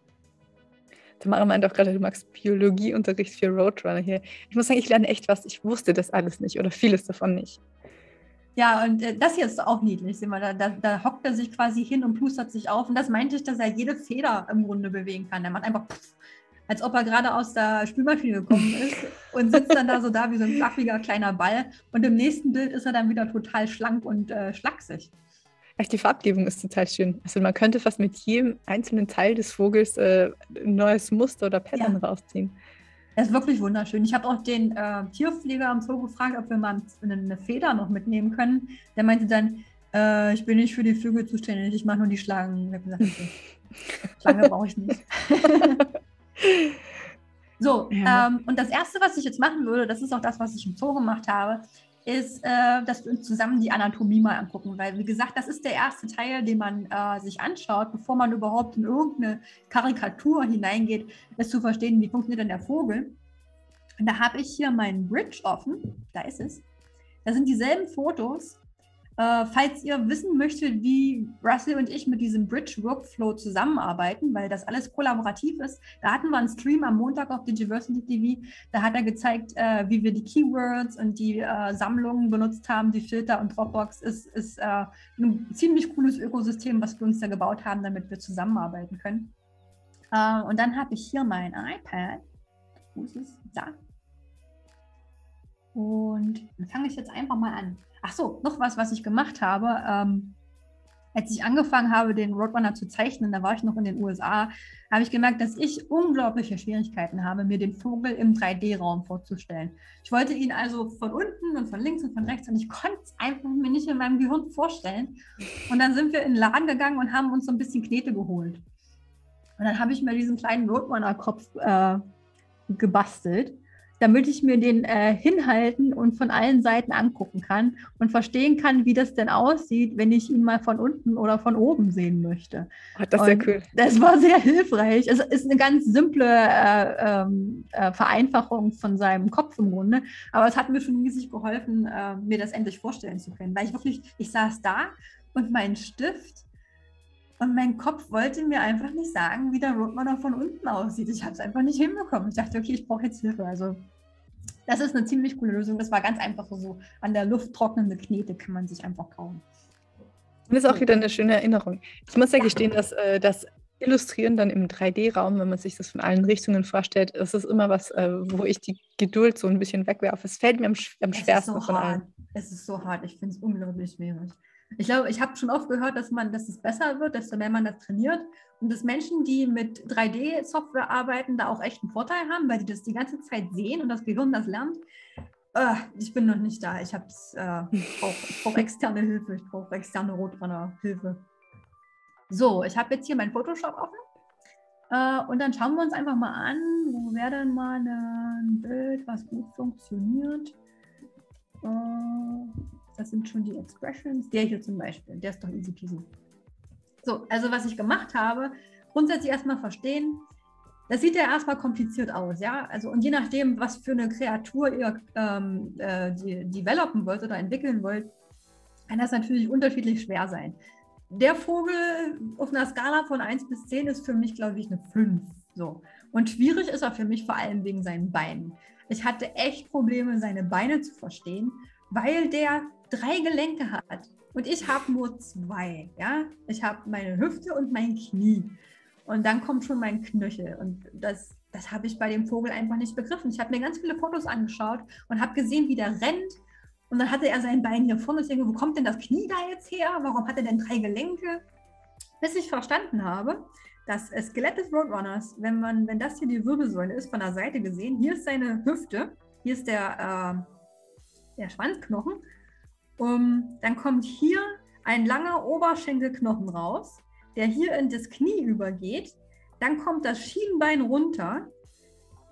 Tamara meint auch gerade, du magst Biologieunterricht für Roadrunner hier. Ich muss sagen, ich lerne echt was. Ich wusste das alles nicht oder vieles davon nicht. Ja, und äh, das hier ist auch niedlich. Sehen wir, da, da, da, hockt er sich quasi hin und plustert sich auf. Und das meinte ich, dass er jede Feder im Grunde bewegen kann. Er macht einfach, pff, als ob er gerade aus der Spülmaschine gekommen ist und sitzt dann da so da wie so ein fluffiger kleiner Ball. Und im nächsten Bild ist er dann wieder total schlank und äh, schlaksig. Echt, die Farbgebung ist total schön. Also man könnte fast mit jedem einzelnen Teil des Vogels äh, ein neues Muster oder Pattern ja. rausziehen. Er ist wirklich wunderschön. Ich habe auch den äh, Tierpfleger am Zoo gefragt, ob wir mal eine Feder noch mitnehmen können. Der meinte dann, äh, ich bin nicht für die Vögel zuständig, ich mache nur die Schlangen. Ich habe gesagt, okay, (laughs) Schlange brauche ich nicht. (laughs) so, ja. ähm, und das Erste, was ich jetzt machen würde, das ist auch das, was ich im Zoo gemacht habe, ist, äh, dass wir uns zusammen die Anatomie mal angucken. Weil, wie gesagt, das ist der erste Teil, den man äh, sich anschaut, bevor man überhaupt in irgendeine Karikatur hineingeht, ist zu verstehen, wie funktioniert denn der Vogel. Und da habe ich hier meinen Bridge offen. Da ist es. Da sind dieselben Fotos, äh, falls ihr wissen möchtet, wie Russell und ich mit diesem Bridge-Workflow zusammenarbeiten, weil das alles kollaborativ ist, da hatten wir einen Stream am Montag auf Digiversity TV. Da hat er gezeigt, äh, wie wir die Keywords und die äh, Sammlungen benutzt haben, die Filter und Dropbox ist, ist äh, ein ziemlich cooles Ökosystem, was wir uns da gebaut haben, damit wir zusammenarbeiten können. Äh, und dann habe ich hier mein iPad. Wo ist es? Da. Und dann fange ich jetzt einfach mal an. Ach so, noch was, was ich gemacht habe. Ähm, als ich angefangen habe, den Roadrunner zu zeichnen, da war ich noch in den USA, habe ich gemerkt, dass ich unglaubliche Schwierigkeiten habe, mir den Vogel im 3D-Raum vorzustellen. Ich wollte ihn also von unten und von links und von rechts und ich konnte es einfach mir nicht in meinem Gehirn vorstellen. Und dann sind wir in den Laden gegangen und haben uns so ein bisschen Knete geholt. Und dann habe ich mir diesen kleinen Roadrunner-Kopf äh, gebastelt damit ich mir den äh, hinhalten und von allen Seiten angucken kann und verstehen kann, wie das denn aussieht, wenn ich ihn mal von unten oder von oben sehen möchte. Oh, das ist sehr cool. Das war sehr hilfreich. Es ist eine ganz simple äh, ähm, äh, Vereinfachung von seinem Kopf im Grunde, aber es hat mir schon riesig geholfen, äh, mir das endlich vorstellen zu können, weil ich wirklich, ich saß da und mein Stift und mein Kopf wollte mir einfach nicht sagen, wie der Roadrunner von unten aussieht. Ich habe es einfach nicht hinbekommen. Ich dachte, okay, ich brauche jetzt Hilfe. Also das ist eine ziemlich coole Lösung. Das war ganz einfach so an der Luft trocknende Knete kann man sich einfach kauen. Das ist auch wieder eine schöne Erinnerung. Ich muss ja gestehen, dass äh, das Illustrieren dann im 3D-Raum, wenn man sich das von allen Richtungen vorstellt, das ist immer was, äh, wo ich die Geduld so ein bisschen wegwerfe. Es fällt mir am, am schwersten so von allen. Es ist so hart. Ich finde es unglaublich schwierig. Ich glaube, ich habe schon oft gehört, dass man, dass es besser wird, desto mehr man das trainiert. Und dass Menschen, die mit 3D-Software arbeiten, da auch echt einen Vorteil haben, weil die das die ganze Zeit sehen und das Gehirn das lernt. Äh, ich bin noch nicht da. Ich, äh, ich brauche brauch externe Hilfe. Ich brauche externe Rotrunner-Hilfe. So, ich habe jetzt hier mein Photoshop offen. Äh, und dann schauen wir uns einfach mal an, wo wäre denn mal ein Bild, was gut funktioniert. Äh, das sind schon die Expressions. Der hier zum Beispiel, der ist doch easy peasy. So, also was ich gemacht habe, grundsätzlich erstmal verstehen, das sieht ja erstmal kompliziert aus, ja. Also und je nachdem, was für eine Kreatur ihr ähm, äh, developen wollt oder entwickeln wollt, kann das natürlich unterschiedlich schwer sein. Der Vogel auf einer Skala von 1 bis 10 ist für mich, glaube ich, eine 5. So. Und schwierig ist er für mich vor allem wegen seinen Beinen. Ich hatte echt Probleme, seine Beine zu verstehen, weil der drei Gelenke hat. Und ich habe nur zwei. Ja? Ich habe meine Hüfte und mein Knie. Und dann kommt schon mein Knöchel. Und das, das habe ich bei dem Vogel einfach nicht begriffen. Ich habe mir ganz viele Fotos angeschaut und habe gesehen, wie der rennt. Und dann hatte er sein Bein hier vorne. Ich denke, wo kommt denn das Knie da jetzt her? Warum hat er denn drei Gelenke? Bis ich verstanden habe, das Skelett des Roadrunners, wenn man, wenn das hier die Wirbelsäule ist, von der Seite gesehen, hier ist seine Hüfte, hier ist der, äh, der Schwanzknochen, um, dann kommt hier ein langer Oberschenkelknochen raus, der hier in das Knie übergeht, dann kommt das Schienbein runter,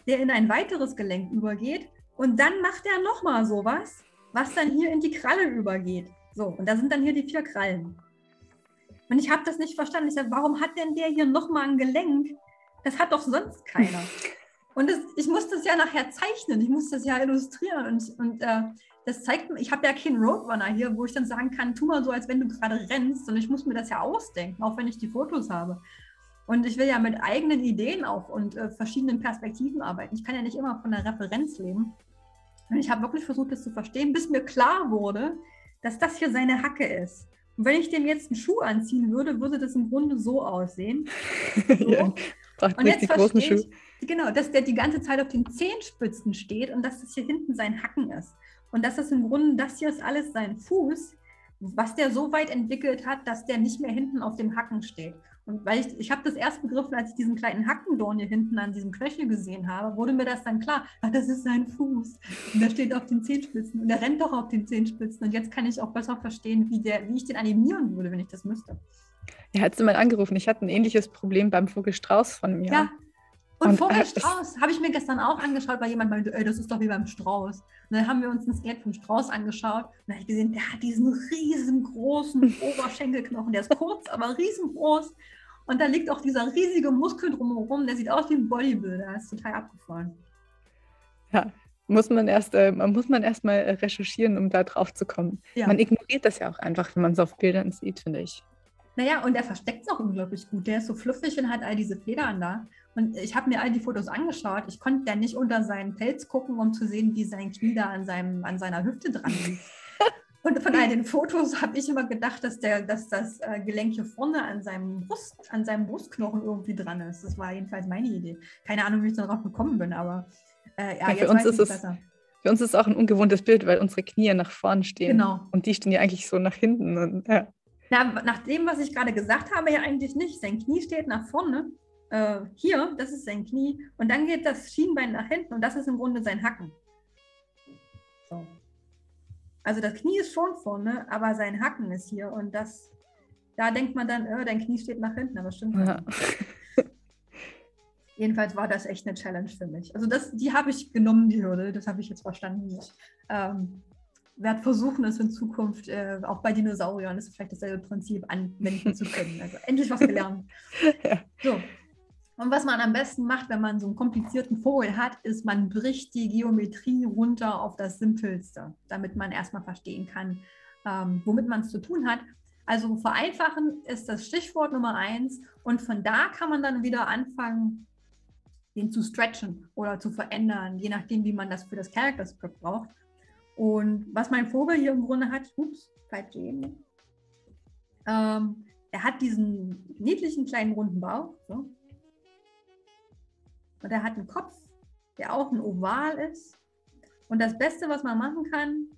der in ein weiteres Gelenk übergeht und dann macht er nochmal sowas, was dann hier in die Kralle übergeht. So, und da sind dann hier die vier Krallen. Und ich habe das nicht verstanden. Ich sage, warum hat denn der hier nochmal ein Gelenk? Das hat doch sonst keiner. (laughs) Und das, ich muss das ja nachher zeichnen, ich muss das ja illustrieren. Und, und äh, das zeigt mir, ich habe ja keinen Roadrunner hier, wo ich dann sagen kann, tu mal so, als wenn du gerade rennst. Und ich muss mir das ja ausdenken, auch wenn ich die Fotos habe. Und ich will ja mit eigenen Ideen auch und äh, verschiedenen Perspektiven arbeiten. Ich kann ja nicht immer von der Referenz leben. Und ich habe wirklich versucht, das zu verstehen, bis mir klar wurde, dass das hier seine Hacke ist. Und wenn ich dem jetzt einen Schuh anziehen würde, würde das im Grunde so aussehen. (laughs) So. ja, und jetzt verstehe ich, genau, dass der die ganze Zeit auf den Zehenspitzen steht und dass das hier hinten sein Hacken ist. Und dass das im Grunde, das hier ist alles sein Fuß, was der so weit entwickelt hat, dass der nicht mehr hinten auf dem Hacken steht. Und weil ich, ich habe das erst begriffen, als ich diesen kleinen Hackendorn hier hinten an diesem Knöchel gesehen habe, wurde mir das dann klar, ach, das ist sein Fuß. Und der steht auf den Zehenspitzen und der rennt doch auf den Zehenspitzen. Und jetzt kann ich auch besser verstehen, wie, der, wie ich den animieren würde, wenn ich das müsste. Ja, hat sie mal angerufen. Ich hatte ein ähnliches Problem beim Vogelstrauß von mir. Ja, und, und äh, habe ich mir gestern auch angeschaut, weil jemand meinte, ey, das ist doch wie beim Strauß. Und dann haben wir uns ein Skelett vom Strauß angeschaut und dann habe ich gesehen, der hat diesen riesengroßen (laughs) Oberschenkelknochen. Der ist kurz, aber riesengroß. Und da liegt auch dieser riesige Muskel drumherum, der sieht aus wie ein Bodybuilder. Das ist total abgefahren. Ja, muss man erst, äh, muss man erst mal recherchieren, um da drauf zu kommen. Ja. Man ignoriert das ja auch einfach, wenn man es auf Bildern sieht, finde ich. Naja, und er versteckt es auch unglaublich gut. Der ist so fluffig und hat all diese Federn da. Und ich habe mir all die Fotos angeschaut. Ich konnte ja nicht unter seinen Pelz gucken, um zu sehen, wie sein Knie da an, seinem, an seiner Hüfte dran liegt. (laughs) Und von all den Fotos habe ich immer gedacht, dass, der, dass das äh, Gelenk hier vorne an seinem, Brust, an seinem Brustknochen irgendwie dran ist. Das war jedenfalls meine Idee. Keine Ahnung, wie ich darauf gekommen bin, aber äh, ja, ja, jetzt für uns ist es besser. Für uns ist es auch ein ungewohntes Bild, weil unsere Knie nach vorne stehen. Genau. Und die stehen ja eigentlich so nach hinten. Und, ja. Na, nach dem, was ich gerade gesagt habe, ja eigentlich nicht. Sein Knie steht nach vorne. Äh, hier, das ist sein Knie. Und dann geht das Schienbein nach hinten und das ist im Grunde sein Hacken. So. Also das Knie ist schon vorne, aber sein Hacken ist hier. Und das, da denkt man dann, oh, dein Knie steht nach hinten, aber stimmt ja. (laughs) Jedenfalls war das echt eine Challenge für mich. Also das, die habe ich genommen, die Hürde. Das habe ich jetzt verstanden. Ich ähm, werde versuchen, es in Zukunft äh, auch bei Dinosauriern, das ist vielleicht dasselbe Prinzip, anwenden zu können. Also endlich was gelernt. (laughs) So. Und was man am besten macht, wenn man so einen komplizierten Vogel hat, ist, man bricht die Geometrie runter auf das Simpelste, damit man erstmal verstehen kann, ähm, womit man es zu tun hat. Also vereinfachen ist das Stichwort Nummer eins und von da kann man dann wieder anfangen, den zu stretchen oder zu verändern, je nachdem, wie man das für das Character Script braucht. Und was mein Vogel hier im Grunde hat, ups, falsche. Ähm, er hat diesen niedlichen kleinen runden Bauch. So. Und er hat einen Kopf, der auch ein Oval ist. Und das Beste, was man machen kann,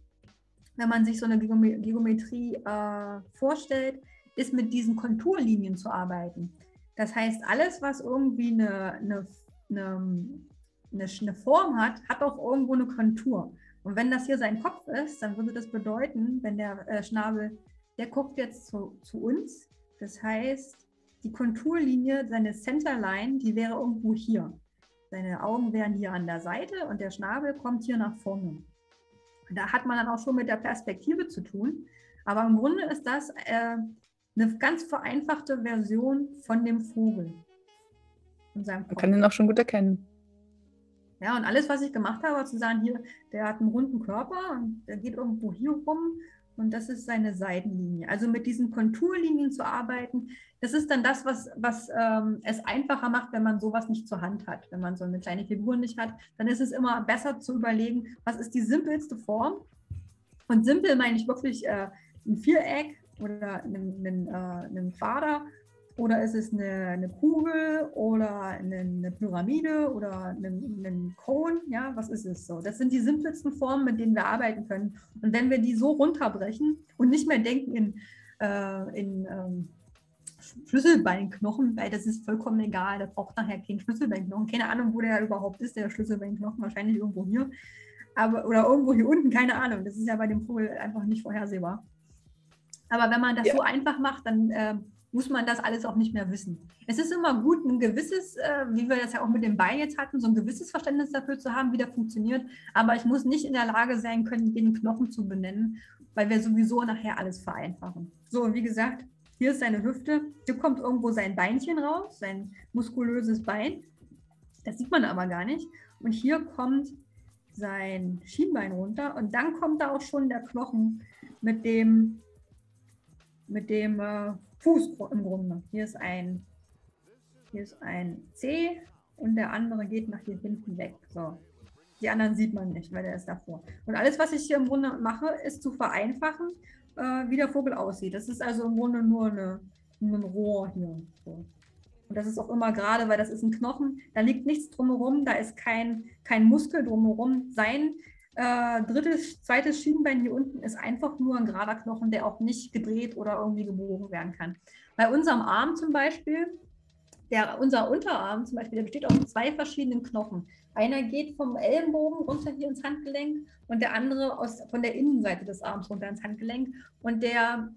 wenn man sich so eine Geometrie äh, vorstellt, ist mit diesen Konturlinien zu arbeiten. Das heißt, alles, was irgendwie eine, eine, eine, eine, Form hat, hat auch irgendwo eine Kontur. Und wenn das hier sein Kopf ist, dann würde das bedeuten, wenn der äh, Schnabel, der guckt jetzt zu, zu uns. Das heißt, die Konturlinie, seine Centerline, die wäre irgendwo hier. Seine Augen wären hier an der Seite und der Schnabel kommt hier nach vorne. Da hat man dann auch schon mit der Perspektive zu tun. Aber im Grunde ist das äh, eine ganz vereinfachte Version von dem Vogel. Man kann ihn auch schon gut erkennen. Ja, und alles, was ich gemacht habe, zu sagen, hier, der hat einen runden Körper und der geht irgendwo hier rum und das ist seine Seitenlinie. Also mit diesen Konturlinien zu arbeiten, das ist dann das, was, was ähm, es einfacher macht, wenn man sowas nicht zur Hand hat. Wenn man so eine kleine Figur nicht hat, dann ist es immer besser zu überlegen, was ist die simpelste Form. Und simpel meine ich wirklich äh, ein Viereck oder einen, einen, äh, einen Quader oder ist es eine, eine Kugel oder eine, eine Pyramide oder einen, Cone? Ja, was ist es so? Das sind die simpelsten Formen, mit denen wir arbeiten können. Und wenn wir die so runterbrechen und nicht mehr denken in, äh, in ähm, Schlüsselbeinknochen, weil das ist vollkommen egal, da braucht nachher kein Schlüsselbeinknochen. Keine Ahnung, wo der überhaupt ist, der Schlüsselbeinknochen, wahrscheinlich irgendwo hier. Aber, oder irgendwo hier unten, keine Ahnung. Das ist ja bei dem Vogel einfach nicht vorhersehbar. Aber wenn man das ja. so einfach macht, dann äh, muss man das alles auch nicht mehr wissen. Es ist immer gut, ein gewisses, äh, wie wir das ja auch mit dem Bein jetzt hatten, so ein gewisses Verständnis dafür zu haben, wie der funktioniert. Aber ich muss nicht in der Lage sein können, jeden Knochen zu benennen, weil wir sowieso nachher alles vereinfachen. So, wie gesagt, hier ist seine Hüfte. Hier kommt irgendwo sein Beinchen raus, sein muskulöses Bein. Das sieht man aber gar nicht. Und hier kommt sein Schienbein runter und dann kommt da auch schon der Knochen mit dem, mit dem äh, Fuß im Grunde. Hier ist ein, ein C und der andere geht nach hier hinten weg. So. Die anderen sieht man nicht, weil der ist davor. Und alles, was ich hier im Grunde mache, ist zu vereinfachen, äh, wie der Vogel aussieht. Das ist also im Grunde nur eine, ein Rohr hier. So. Und das ist auch immer gerade, weil das ist ein Knochen, da liegt nichts drumherum, da ist kein, kein Muskel drumherum. Sein äh, drittes, zweites Schienbein hier unten ist einfach nur ein gerader Knochen, der auch nicht gedreht oder irgendwie gebogen werden kann. Bei unserem Arm zum Beispiel, der, unser Unterarm zum Beispiel, der besteht aus zwei verschiedenen Knochen. Einer geht vom Ellenbogen runter hier ins Handgelenk und der andere aus, von der Innenseite des Arms runter ins Handgelenk. Und der,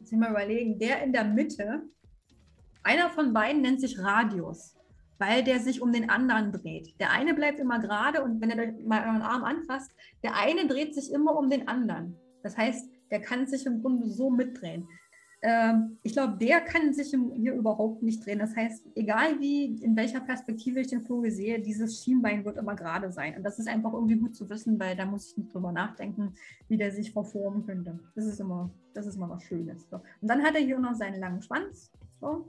ich mal überlegen, der in der Mitte, einer von beiden nennt sich Radius weil der sich um den anderen dreht. Der eine bleibt immer gerade und wenn er mal euren Arm anfasst, der eine dreht sich immer um den anderen. Das heißt, der kann sich im Grunde so mitdrehen. Ähm, ich glaube, der kann sich hier überhaupt nicht drehen. Das heißt, egal wie, in welcher Perspektive ich den Vogel sehe, dieses Schienbein wird immer gerade sein. Und das ist einfach irgendwie gut zu wissen, weil da muss ich nicht drüber nachdenken, wie der sich verformen könnte. Das ist immer, das ist immer was Schönes. So. Und dann hat er hier noch seinen langen Schwanz. So.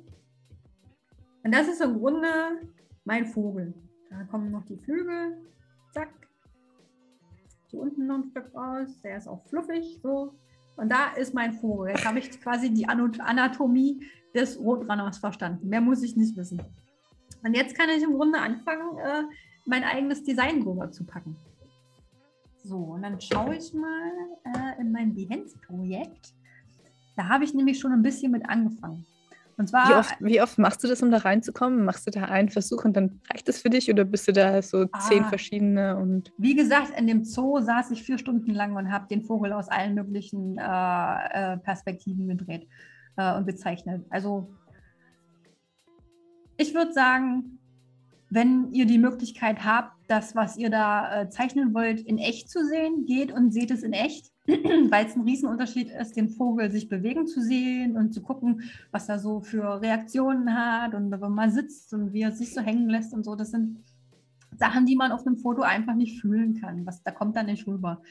Und das ist im Grunde mein Vogel. Da kommen noch die Flügel. Zack. Hier unten noch ein Stück raus. Der ist auch fluffig. So. Und da ist mein Vogel. Jetzt habe ich quasi die Anatomie des Rotranners verstanden. Mehr muss ich nicht wissen. Und jetzt kann ich im Grunde anfangen, äh, mein eigenes Design drüber zu packen. So, und dann schaue ich mal äh, in mein Behance-Projekt. Da habe ich nämlich schon ein bisschen mit angefangen. Und zwar, wie oft, wie, oft, machst du das, um da reinzukommen? Machst du da einen Versuch und dann reicht das für dich oder bist du da so ah, zehn verschiedene? Und wie gesagt, in dem Zoo saß ich vier Stunden lang und habe den Vogel aus allen möglichen äh, äh, Perspektiven gedreht äh, und bezeichnet. Also ich würde sagen, wenn ihr die Möglichkeit habt, das, was ihr da äh, zeichnen wollt, in echt zu sehen, geht und seht es in echt (clears throat) weil es ein Riesenunterschied ist, den Vogel sich bewegen zu sehen und zu gucken, was er so für Reaktionen hat und wenn man sitzt und wie er sich so hängen lässt und so. Das sind Sachen, die man auf einem Foto einfach nicht fühlen kann. Was, da kommt da nicht rüber.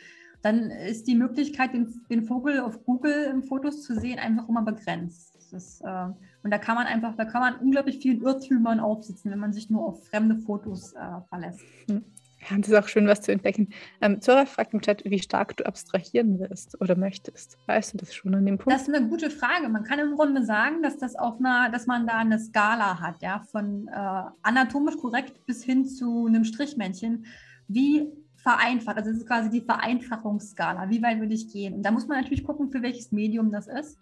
Dann ist die Möglichkeit, den, den Vogel auf Google im Fotos zu sehen, einfach immer begrenzt. Ist, äh, und da kann man einfach, da kann man unglaublich vielen Irrtümern aufsitzen, wenn man sich nur auf fremde Fotos äh, verlässt. Hm. Ja, das ist auch schön, was zu entdecken. Ähm, Zora fragt im Chat, wie stark du abstrahieren willst oder möchtest. Weißt du das schon an dem Punkt? Das ist eine gute Frage. Man kann im Grunde sagen, dass das auf einer, dass man da eine Skala hat, ja, von äh, anatomisch korrekt bis hin zu einem Strichmännchen. Wie vereinfacht, also das ist quasi die Vereinfachungsskala. Wie weit würde ich gehen? Und da muss man natürlich gucken, für welches Medium das ist.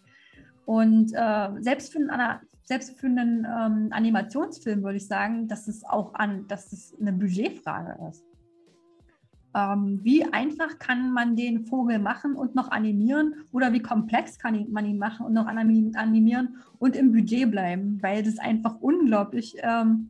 Und äh, selbst für einen, selbst für einen ähm, Animationsfilm würde ich sagen, dass es auch an, dass es eine Budgetfrage ist wie einfach kann man den Vogel machen und noch animieren? Oder wie komplex kann man ihn machen und noch animieren und im Budget bleiben, weil das einfach unglaublich ähm,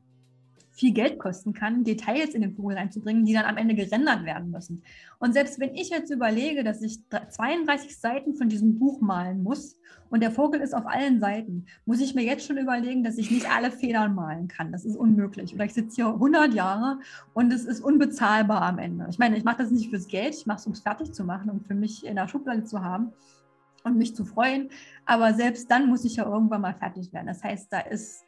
viel Geld kosten kann, Details in den Vogel reinzubringen, die dann am Ende gerendert werden müssen. Und selbst wenn ich jetzt überlege, dass ich 32 Seiten von diesem Buch malen muss und der Vogel ist auf allen Seiten, muss ich mir jetzt schon überlegen, dass ich nicht alle Federn malen kann. Das ist unmöglich. Oder ich sitze hier 100 Jahre und es ist unbezahlbar am Ende. Ich meine, ich mache das nicht fürs Geld, ich mache es, um es fertig zu machen, um für mich in der Schublade zu haben und mich zu freuen. Aber selbst dann muss ich ja irgendwann mal fertig werden. Das heißt, da ist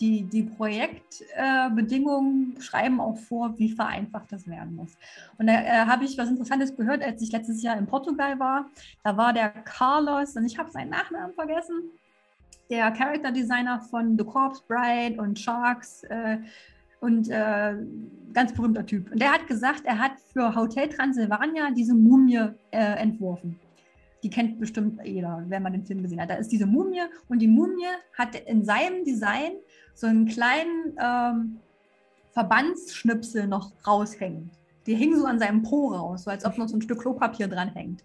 die, die Projektbedingungen äh, schreiben auch vor, wie vereinfacht das werden muss. Und da äh, habe ich was Interessantes gehört, als ich letztes Jahr in Portugal war. Da war der Carlos, und ich habe seinen Nachnamen vergessen, der Character Designer von The Corpse Bride und Sharks. Äh, und äh, ganz berühmter Typ. Und der hat gesagt, er hat für Hotel Transylvania diese Mumie äh, entworfen die kennt bestimmt jeder, wenn man den Film gesehen hat. Da ist diese Mumie und die Mumie hat in seinem Design so einen kleinen ähm, Verbandsschnipsel noch raushängen. Die hing so an seinem Po raus, so als ob noch so ein Stück Klopapier dran hängt.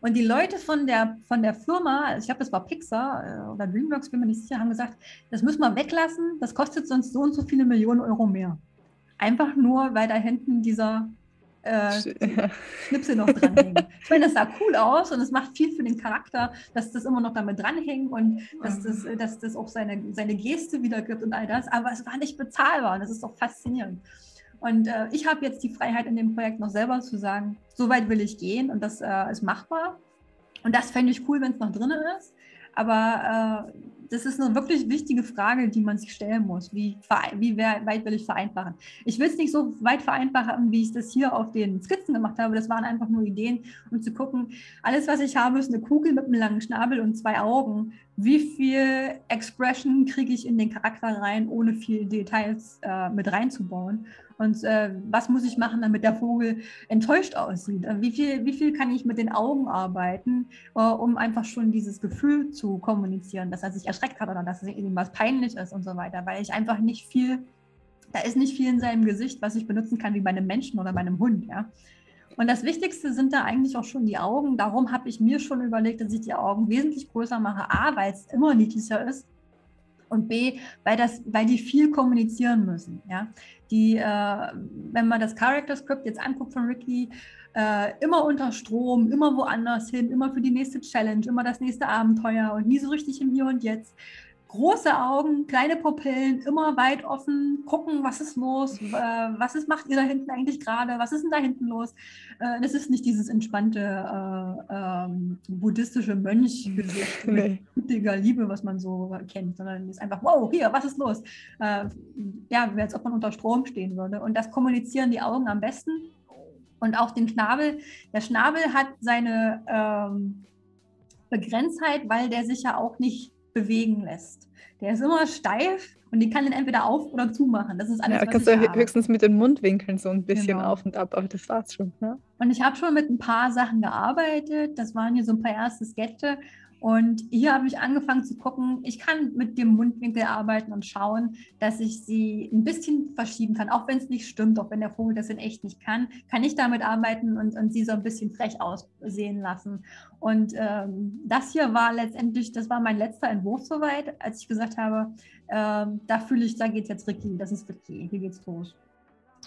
Und die Leute von der, von der Firma, ich glaube, das war Pixar äh, oder DreamWorks, bin mir nicht sicher, haben gesagt, das müssen wir weglassen, das kostet sonst so und so viele Millionen Euro mehr. Einfach nur, weil da hinten dieser äh, Schnipsel noch dranhängen. ich meine, das sah cool aus und es macht viel für den Charakter, dass das immer noch damit dranhängt und dass das, dass das auch seine, seine Geste wiedergibt und all das. Aber es war nicht bezahlbar und das ist doch faszinierend. Und äh, ich habe jetzt die Freiheit in dem Projekt noch selber zu sagen, so weit will ich gehen und das äh, ist machbar. Und das fände ich cool, wenn es noch drin ist. Aber äh, das ist eine wirklich wichtige Frage, die man sich stellen muss. Wie, wie weit will ich vereinfachen? Ich will es nicht so weit vereinfachen, wie ich das hier auf den Skizzen gemacht habe. Das waren einfach nur Ideen, um zu gucken, alles, was ich habe, ist eine Kugel mit einem langen Schnabel und zwei Augen. Wie viel Expression kriege ich in den Charakter rein, ohne viel Details äh, mit reinzubauen? Und äh, was muss ich machen, damit der Vogel enttäuscht aussieht? Äh, wie viel, wie viel kann ich mit den Augen arbeiten, äh, um einfach schon dieses Gefühl zu kommunizieren, dass er sich erschreckt hat oder dass es ihm was peinlich ist und so weiter, weil ich einfach nicht viel, da ist nicht viel in seinem Gesicht, was ich benutzen kann wie bei einem Menschen oder bei einem Hund, ja. Und das Wichtigste sind da eigentlich auch schon die Augen. Darum habe ich mir schon überlegt, dass ich die Augen wesentlich größer mache. A, weil es immer niedlicher ist und B, weil, das, weil die viel kommunizieren müssen. Ja? Die, äh, wenn man das Character Script jetzt anguckt von Ricky, äh, immer unter Strom, immer woanders hin, immer für die nächste Challenge, immer das nächste Abenteuer und nie so richtig im Hier und Jetzt große Augen, kleine Pupillen, immer weit offen, gucken, was ist los, äh, was ist, macht ihr da hinten eigentlich gerade, was ist denn da hinten los? Äh, das ist nicht dieses entspannte äh, ähm, buddhistische Mönchgesicht nee. mit gütiger Liebe, was man so kennt, sondern es ist einfach, wow, hier, was ist los? Äh, ja, als ob man unter Strom stehen würde. Und das kommunizieren die Augen am besten. Und auch den Schnabel. Der Schnabel hat seine ähm, Begrenztheit, weil der sich ja auch nicht bewegen lässt. Der ist immer steif und die kann den entweder auf oder zumachen. Das ist alles, ja, kannst du habe. höchstens mit den Mundwinkeln so ein bisschen genau. auf und ab, aber das war's schon. Ne? Und ich habe schon mit ein paar Sachen gearbeitet. Das waren hier so ein paar erste Sketche und hier habe ich angefangen zu gucken, ich kann mit dem Mundwinkel arbeiten und schauen, dass ich sie ein bisschen verschieben kann, auch wenn es nicht stimmt, auch wenn der Vogel das in echt nicht kann, kann ich damit arbeiten und, und sie so ein bisschen frech aussehen lassen. Und ähm, das hier war letztendlich, das war mein letzter Entwurf soweit, als ich gesagt habe, äh, da fühle ich, da geht jetzt Ricky, das ist Ricky, hier geht's los.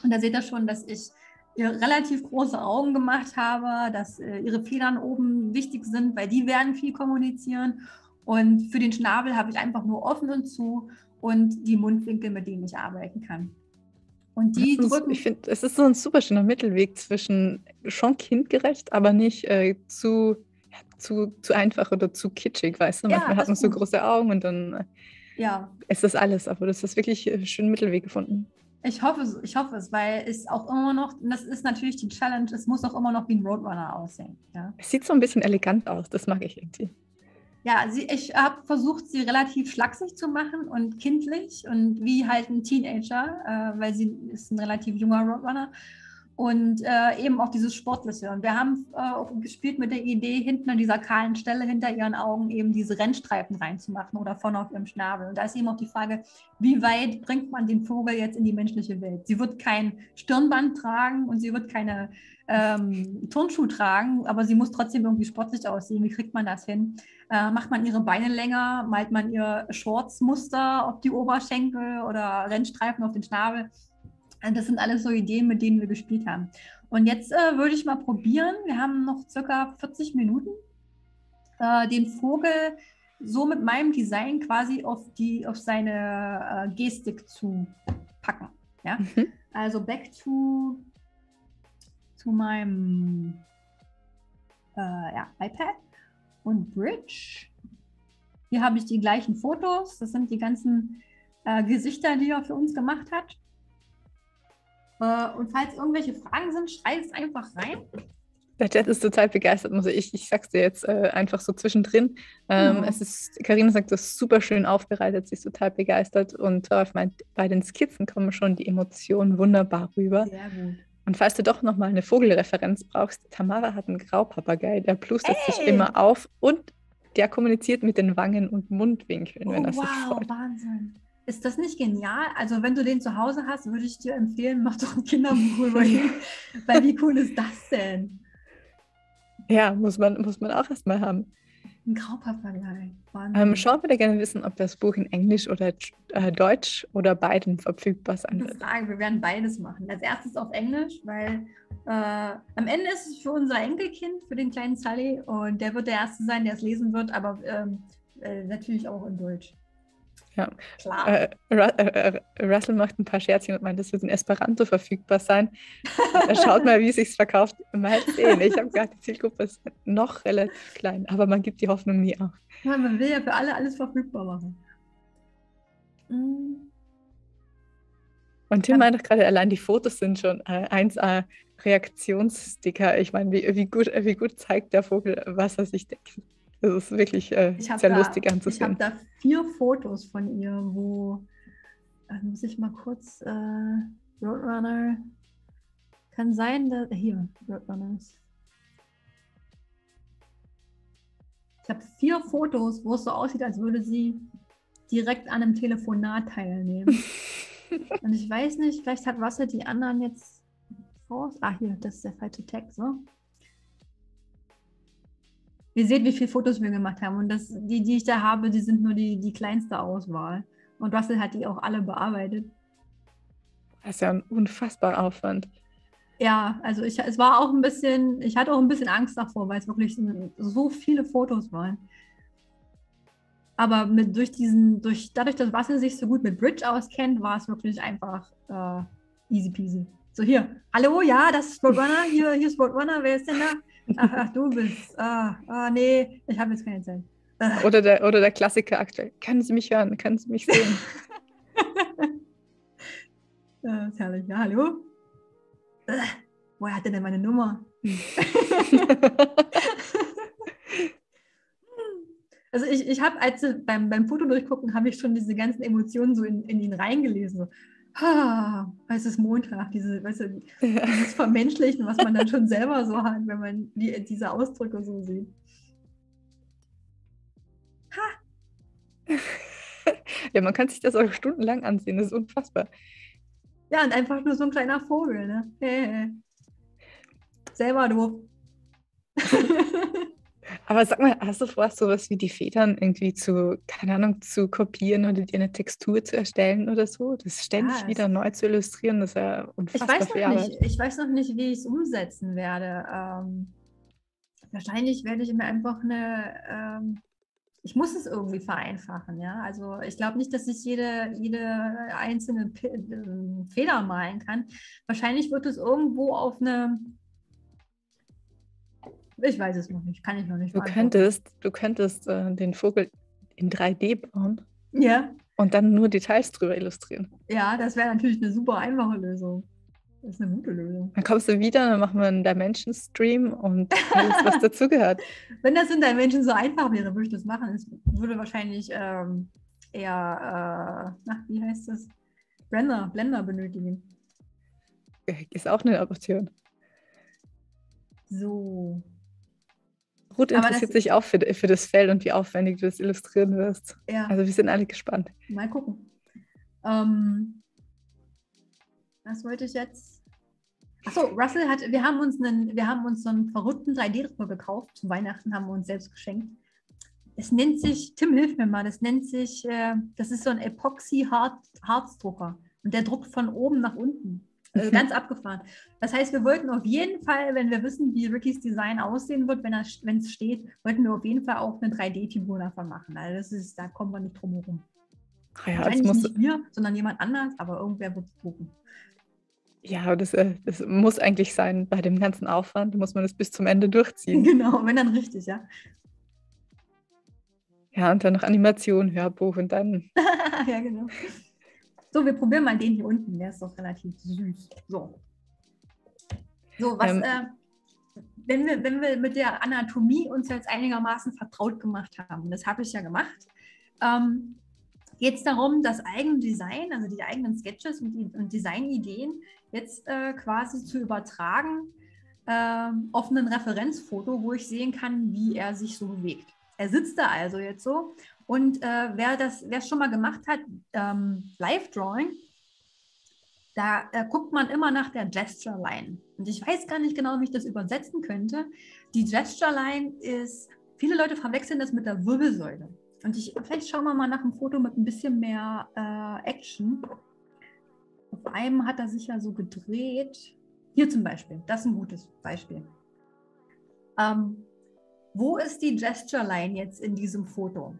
Und da seht ihr schon, dass ich relativ große Augen gemacht habe, dass äh, ihre Federn oben wichtig sind, weil die werden viel kommunizieren. Und für den Schnabel habe ich einfach nur offen und zu und die Mundwinkel, mit denen ich arbeiten kann. Und die ist, drücken. Ich finde, es ist so ein super schöner Mittelweg zwischen schon kindgerecht, aber nicht äh, zu, zu, zu einfach oder zu kitschig, weißt du? Ja, Manchmal hat man so große Augen und dann äh, ja. ist das alles. Aber das ist wirklich einen äh, schönen Mittelweg gefunden. Ich hoffe, es, ich hoffe es, weil es auch immer noch, das ist natürlich die Challenge, es muss auch immer noch wie ein Roadrunner aussehen. Ja. Es sieht so ein bisschen elegant aus, das mag ich irgendwie. Ja, sie, ich habe versucht, sie relativ schlaksig zu machen und kindlich und wie halt ein Teenager, äh, weil sie ist ein relativ junger Roadrunner. Und äh, eben auch dieses Sportliche. Und wir haben äh, gespielt mit der Idee, hinten an dieser kahlen Stelle hinter ihren Augen eben diese Rennstreifen reinzumachen oder vorne auf ihrem Schnabel. Und da ist eben auch die Frage, wie weit bringt man den Vogel jetzt in die menschliche Welt? Sie wird kein Stirnband tragen und sie wird keine ähm, Turnschuh tragen, aber sie muss trotzdem irgendwie sportlich aussehen. Wie kriegt man das hin? Äh, macht man ihre Beine länger? Malt man ihr Shortsmuster auf die Oberschenkel oder Rennstreifen auf den Schnabel? Das sind alles so Ideen, mit denen wir gespielt haben. Und jetzt äh, würde ich mal probieren, wir haben noch circa 40 Minuten, äh, den Vogel so mit meinem Design quasi auf, die, auf seine äh, Gestik zu packen. Ja? Mhm. Also back to, zu meinem äh, ja, iPad und Bridge. Hier habe ich die gleichen Fotos. Das sind die ganzen äh, Gesichter, die er für uns gemacht hat. Äh, und falls irgendwelche Fragen sind, schrei es einfach rein. Der Chat ist total begeistert, muss ich. Ich sag's dir jetzt äh, einfach so zwischendrin. Ähm, mhm. Es ist, Karina sagt, das ist super schön aufbereitet, sie ist total begeistert und Torf meint, bei den Skizzen kommen schon die Emotionen wunderbar rüber. Sehr gut. Und falls du doch nochmal eine Vogelreferenz brauchst, Tamara hat einen Graupapagei, der plustert Ey. sich immer auf und der kommuniziert mit den Wangen und Mundwinkeln, oh, wenn er wow, sich freut. Wahnsinn. Ist das nicht genial? Also, wenn du den zu Hause hast, würde ich dir empfehlen, mach doch ein Kinderbuch (laughs) über ihn. Weil wie cool ist das denn? Ja, muss man, muss man auch erstmal haben. Ein Graupapagei. Ähm, Sean würde gerne wissen, ob das Buch in Englisch oder äh, Deutsch oder beiden verfügbar sein wird. Frage, wir werden beides machen. Als erstes auf Englisch, weil äh, am Ende ist es für unser Enkelkind, für den kleinen Sully, und der wird der Erste sein, der es lesen wird, aber ähm, äh, natürlich auch in Deutsch. Ja. Klar. Äh, äh, äh, Russell macht ein paar Scherzchen und meint, das wird in Esperanto verfügbar sein. er (laughs) schaut mal, wie es sich verkauft. Mal sehen. Ich habe gerade die Zielgruppe ist noch relativ klein, aber man gibt die Hoffnung nie auf. Ja, man will ja für alle alles verfügbar machen. Mhm. Und Tim ja. meint gerade, allein die Fotos sind schon äh, 1A Reaktionssticker. Ich meine, wie, wie, gut, wie gut zeigt der Vogel, was er sich denkt. Das ist wirklich äh, sehr da, lustig anzusehen. Ich habe da vier Fotos von ihr, wo, also muss ich mal kurz, äh, Roadrunner, kann sein, dass, hier, Roadrunners. Ich habe vier Fotos, wo es so aussieht, als würde sie direkt an einem Telefonat teilnehmen. (laughs) Und ich weiß nicht, vielleicht hat Wasser die anderen jetzt vor. Ah, hier, das ist der falsche Text, so. Ihr seht, wie viele Fotos wir gemacht haben. Und das, die, die ich da habe, die sind nur die, die kleinste Auswahl. Und Russell hat die auch alle bearbeitet. Das ist ja ein unfassbarer Aufwand. Ja, also ich, es war auch ein bisschen, ich hatte auch ein bisschen Angst davor, weil es wirklich so viele Fotos waren. Aber mit, durch diesen, durch, dadurch, dass Russell sich so gut mit Bridge auskennt, war es wirklich einfach äh, easy peasy. So hier, hallo, ja, das ist Roadrunner, hier, hier ist Roadrunner, wer ist denn da? Ach, ach du bist. Ah, ah nee, ich habe jetzt keine Zeit. Ah. (laughs) Oder der, oder der Klassiker aktuell. Können Sie mich hören? Können Sie mich sehen? (laughs) das ist herrlich. Ja, hallo? (laughs) Woher hat er denn meine Nummer? also ich, ich habe, als beim, beim Foto durchgucken, habe ich schon diese ganzen Emotionen so in, in ihn reingelesen. Ah, es ist Montag, diese, weißt du, dieses Vermenschlichen, was man dann schon (laughs) selber so hat, wenn man die, diese Ausdrücke so sieht. Ha! ja, man kann sich das auch stundenlang ansehen, das ist unfassbar. Ja, und einfach nur so ein kleiner Vogel, ne? Hey, hey. Selber doof. (laughs) Aber sag mal, hast du vor, sowas wie die Federn irgendwie zu, keine Ahnung, zu kopieren oder dir eine Textur zu erstellen oder so? Das ständig ja, wieder neu zu illustrieren, das ist ja unfassbar ich weiß noch nicht, Ich weiß noch nicht, wie ich es umsetzen werde. Ähm, wahrscheinlich werde ich mir einfach eine, ähm, ich muss es irgendwie vereinfachen, ja. Also ich glaube nicht, dass ich jede, jede einzelne ähm, Feder malen kann. Wahrscheinlich wird es irgendwo auf eine ich weiß es noch nicht, kann ich noch nicht. Du könntest, du könntest äh, den Vogel in 3D bauen. Ja. Und dann nur Details drüber illustrieren. Ja, das wäre natürlich eine super einfache Lösung. Das ist eine gute Lösung. Dann kommst du wieder, dann machen wir einen Dimension-Stream und alles, was (laughs) dazugehört. Wenn das in Dimension so einfach wäre, würde ich das machen. Es würde wahrscheinlich ähm, eher, äh, ach, wie heißt das? Blender, Blender benötigen. ist auch eine Option. So. Ruth interessiert sich auch für, für das Feld und wie aufwendig du das illustrieren wirst. Ja. Also wir sind alle gespannt. Mal gucken. Ähm, was wollte ich jetzt? Achso, Russell hat, wir haben uns einen, wir haben uns so einen verrückten 3D-Drucker gekauft. Zu Weihnachten haben wir uns selbst geschenkt. Es nennt sich, Tim, hilf mir mal, das nennt sich, äh, das ist so ein Epoxy-Harzdrucker. Und der druckt von oben nach unten. Also ganz abgefahren. Das heißt, wir wollten auf jeden Fall, wenn wir wissen, wie Rickys Design aussehen wird, wenn es steht, wollten wir auf jeden Fall auch eine 3D-Figur davon machen. Also das ist, da kommen wir nicht drum herum. Ah ja, Wahrscheinlich nicht wir, sondern jemand anders, aber irgendwer wird es drucken. Ja, das, äh, das muss eigentlich sein bei dem ganzen Aufwand. Da muss man das bis zum Ende durchziehen. (laughs) Genau, wenn dann richtig, ja. Ja, und dann noch Animation, Hörbuch und dann. (laughs) ja, genau. So, wir probieren mal den hier unten. Der ist doch relativ süß. So. So, was, ähm, äh, wenn, wir, wenn wir mit der Anatomie uns jetzt einigermaßen vertraut gemacht haben, das habe ich ja gemacht, ähm, geht es darum, das eigene Design, also die eigenen Sketches und, die, und Designideen jetzt äh, quasi zu übertragen äh, auf ein Referenzfoto, wo ich sehen kann, wie er sich so bewegt. Er sitzt da also jetzt so und äh, wer das, wer schon mal gemacht hat, ähm, Live-Drawing, da äh, guckt man immer nach der Gesture Line. Und ich weiß gar nicht genau, wie ich das übersetzen könnte. Die Gesture Line ist, viele Leute verwechseln das mit der Wirbelsäule. Und ich, vielleicht schauen wir mal nach einem Foto mit ein bisschen mehr äh, Action. Auf einem hat er sich ja so gedreht. Hier zum Beispiel, das ist ein gutes Beispiel. Ähm, wo ist die Gesture Line jetzt in diesem Foto?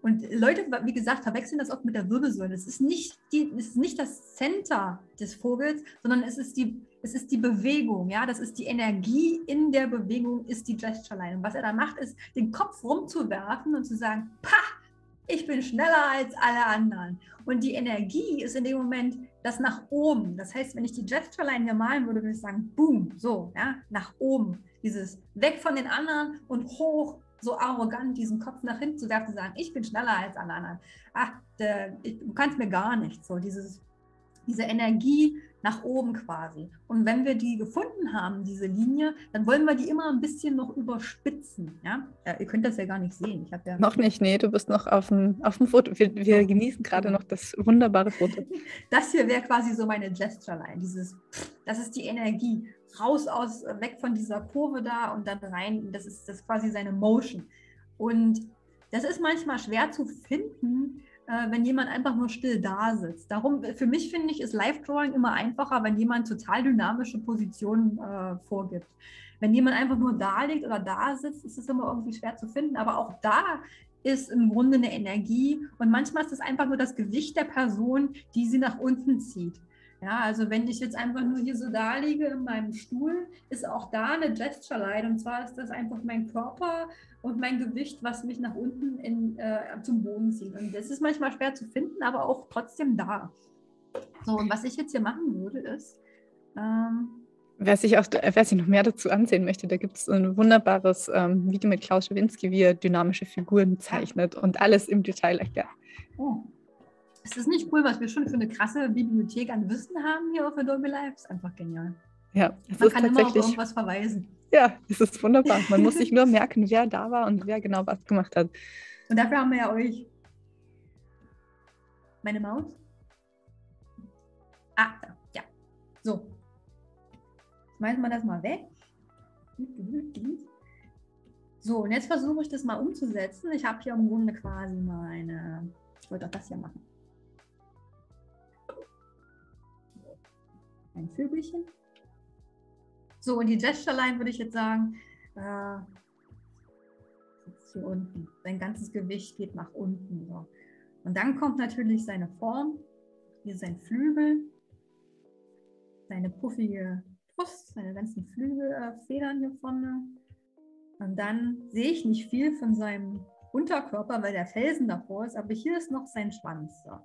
Und Leute, wie gesagt, verwechseln das oft mit der Wirbelsäule. Es ist nicht, die, es ist nicht das Center des Vogels, sondern es ist, die, es ist die Bewegung. Ja? Das ist die Energie in der Bewegung, ist die Gesture Line. Und was er da macht, ist, den Kopf rumzuwerfen und zu sagen, pa, ich bin schneller als alle anderen. Und die Energie ist in dem Moment das nach oben. Das heißt, wenn ich die Gesture Line hier malen würde, würde ich sagen, boom, so, ja, nach oben. Dieses weg von den anderen und hoch so arrogant diesen Kopf nach hinten zu werfen und sagen, ich bin schneller als alle anderen. Ach, der, ich, du kannst mir gar nichts. So dieses, diese Energie nach oben quasi. Und wenn wir die gefunden haben, diese Linie, dann wollen wir die immer ein bisschen noch überspitzen. Ja? ja ihr könnt das ja gar nicht sehen. Ich ja noch nicht, nee, du bist noch auf dem, auf dem Foto. Wir, wir genießen gerade noch das wunderbare Foto. (laughs) Das hier wäre quasi so meine Gesture Line. Dieses, das ist die Energie raus aus, weg von dieser Kurve da und dann rein. Das ist, das ist quasi seine Motion. Und das ist manchmal schwer zu finden, äh, wenn jemand einfach nur still da sitzt. Darum, für mich finde ich, ist Live-Drawing immer einfacher, wenn jemand total dynamische Positionen äh, vorgibt. Wenn jemand einfach nur da liegt oder da sitzt, ist es immer irgendwie schwer zu finden. Aber auch da ist im Grunde eine Energie und manchmal ist es einfach nur das Gewicht der Person, die sie nach unten zieht. Ja, also wenn ich jetzt einfach nur hier so da liege in meinem Stuhl, ist auch da eine Gesture Light. Und zwar ist das einfach mein Körper und mein Gewicht, was mich nach unten in, äh, zum Boden zieht. Und das ist manchmal schwer zu finden, aber auch trotzdem da. So, und was ich jetzt hier machen würde, ist. Ähm, Wer sich, auch, wer sich noch mehr dazu ansehen möchte, da gibt es ein wunderbares ähm, Video mit Klaus Schawinski, wie er dynamische Figuren zeichnet und alles im Detail erklärt. Oh, ist das nicht cool, was wir schon für eine krasse Bibliothek an Wissen haben hier auf Adobe Live? Ist einfach genial. Ja, es Man kann immer auf irgendwas verweisen. Ja, es ist wunderbar. Man muss sich nur merken, wer da war und wer genau was gemacht hat. Und dafür haben wir ja euch. Meine Maus? Ah, da. Ja. So. Schmeißen wir das mal weg. So, und jetzt versuche ich das mal umzusetzen. Ich habe hier im Grunde quasi meine. Ich wollte auch das hier machen. Ein Vögelchen. So, und die Gesture Line würde ich jetzt sagen, äh, hier unten. Sein ganzes Gewicht geht nach unten. So. Und dann kommt natürlich seine Form. Hier sein Flügel, seine puffige Brust, seine ganzen Flügelfedern hier vorne. Und dann sehe ich nicht viel von seinem Unterkörper, weil der Felsen davor ist, aber hier ist noch sein Schwanz. So.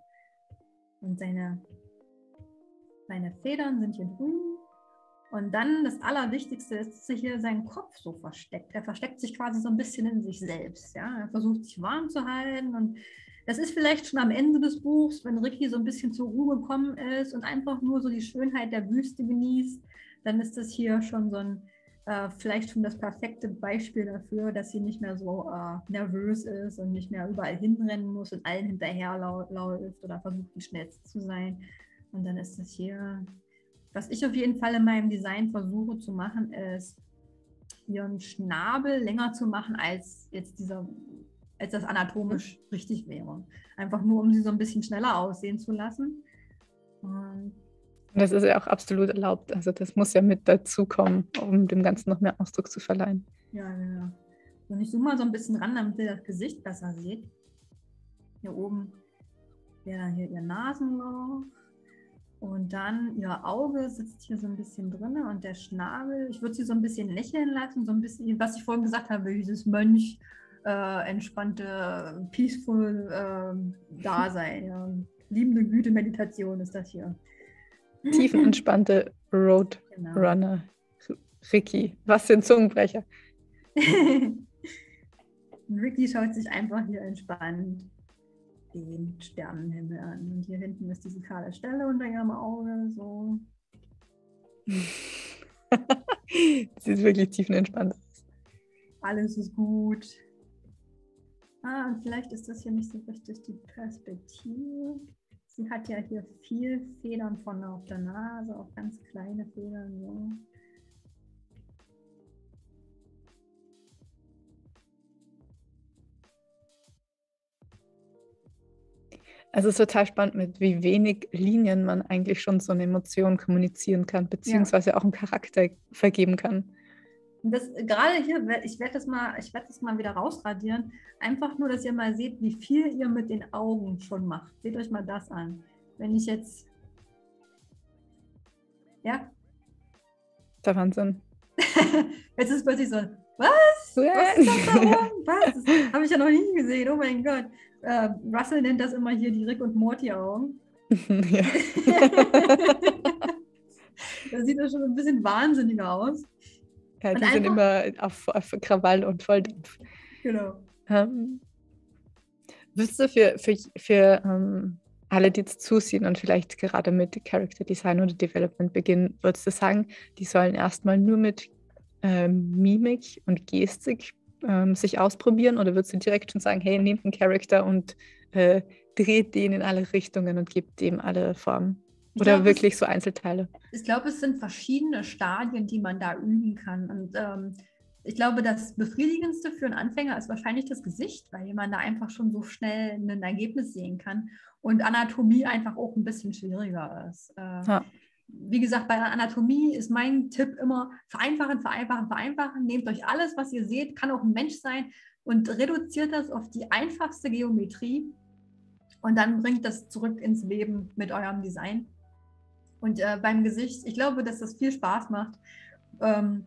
Und seine seine Federn sind hier drüben. Und dann das Allerwichtigste ist, dass sich hier sein Kopf so versteckt. Er versteckt sich quasi so ein bisschen in sich selbst. Ja? Er versucht sich warm zu halten und Das ist vielleicht schon am Ende des Buchs, wenn Ricky so ein bisschen zur Ruhe gekommen ist und einfach nur so die Schönheit der Wüste genießt, dann ist das hier schon so ein, äh, vielleicht schon das perfekte Beispiel dafür, dass sie nicht mehr so äh, nervös ist und nicht mehr überall hinrennen muss und allen hinterherläuft oder versucht, die schnellste zu sein. Und dann ist das hier, was ich auf jeden Fall in meinem Design versuche zu machen, ist, ihren Schnabel länger zu machen als jetzt dieser als das anatomisch richtig wäre. Einfach nur, um sie so ein bisschen schneller aussehen zu lassen. Und das ist ja auch absolut erlaubt. Also das muss ja mit dazukommen, um dem Ganzen noch mehr Ausdruck zu verleihen. Ja, ja. Und ich zoome mal so ein bisschen ran, damit ihr das Gesicht besser seht. Hier oben wäre dann hier ihr Nasenloch. Und dann ihr Auge sitzt hier so ein bisschen drin und der Schnabel. Ich würde sie so ein bisschen lächeln lassen, so ein bisschen, was ich vorhin gesagt habe, dieses Mönch äh, entspannte, peaceful äh, (laughs) Dasein. Ja. Liebende Güte Meditation ist das hier. Tiefenentspannte Roadrunner. (laughs) Genau. Ricky, was sind Zungenbrecher? (laughs) Ricky schaut sich einfach hier entspannt den Sternenhimmel an. Und hier hinten ist diese kahle Stelle unter ihrem Auge. So. (laughs) Sieht wirklich tiefenentspannt aus. Alles ist gut. Ah, und vielleicht ist das hier nicht so richtig die Perspektive. Sie hat ja hier viel Federn von auf der Nase, auch ganz kleine Federn. So. Also es ist total spannend, mit wie wenig Linien man eigentlich schon so eine Emotion kommunizieren kann, beziehungsweise ja. auch einen Charakter vergeben kann. Das, gerade hier, ich werde das, mal, werd das mal wieder rausradieren. Einfach nur, dass ihr mal seht, wie viel ihr mit den Augen schon macht. Seht euch mal das an. Wenn ich jetzt. Ja? Der Wahnsinn. (laughs) jetzt ist plötzlich so, was? Was ist das da oben? (laughs) Was? Das habe ich ja noch nie gesehen. Oh mein Gott. Äh, Russell nennt das immer hier die Rick und Morty-Augen. (laughs) ja. (laughs) das sieht doch schon ein bisschen wahnsinniger aus. Ja, die sind immer auf, auf Krawall und Volldampf. Genau. Ähm, würdest du für, für, für ähm, alle, die jetzt zusehen und vielleicht gerade mit Character Design oder Development beginnen, würdest du sagen, die sollen erstmal nur mit ähm, Mimik und Gestik ähm, sich ausprobieren oder würdest du direkt schon sagen, hey, nehmt einen Charakter und äh, dreht den in alle Richtungen und gebt dem alle Formen? Oder glaub, wirklich es, so Einzelteile? Ich glaube, es sind verschiedene Stadien, die man da üben kann. Und ähm, ich glaube, das Befriedigendste für einen Anfänger ist wahrscheinlich das Gesicht, weil man da einfach schon so schnell ein Ergebnis sehen kann. Und Anatomie einfach auch ein bisschen schwieriger ist. Äh, ja. Wie gesagt, bei der Anatomie ist mein Tipp immer vereinfachen, vereinfachen, vereinfachen. Nehmt euch alles, was ihr seht, kann auch ein Mensch sein und reduziert das auf die einfachste Geometrie und dann bringt das zurück ins Leben mit eurem Design. Und äh, beim Gesicht, ich glaube, dass das viel Spaß macht. Ähm,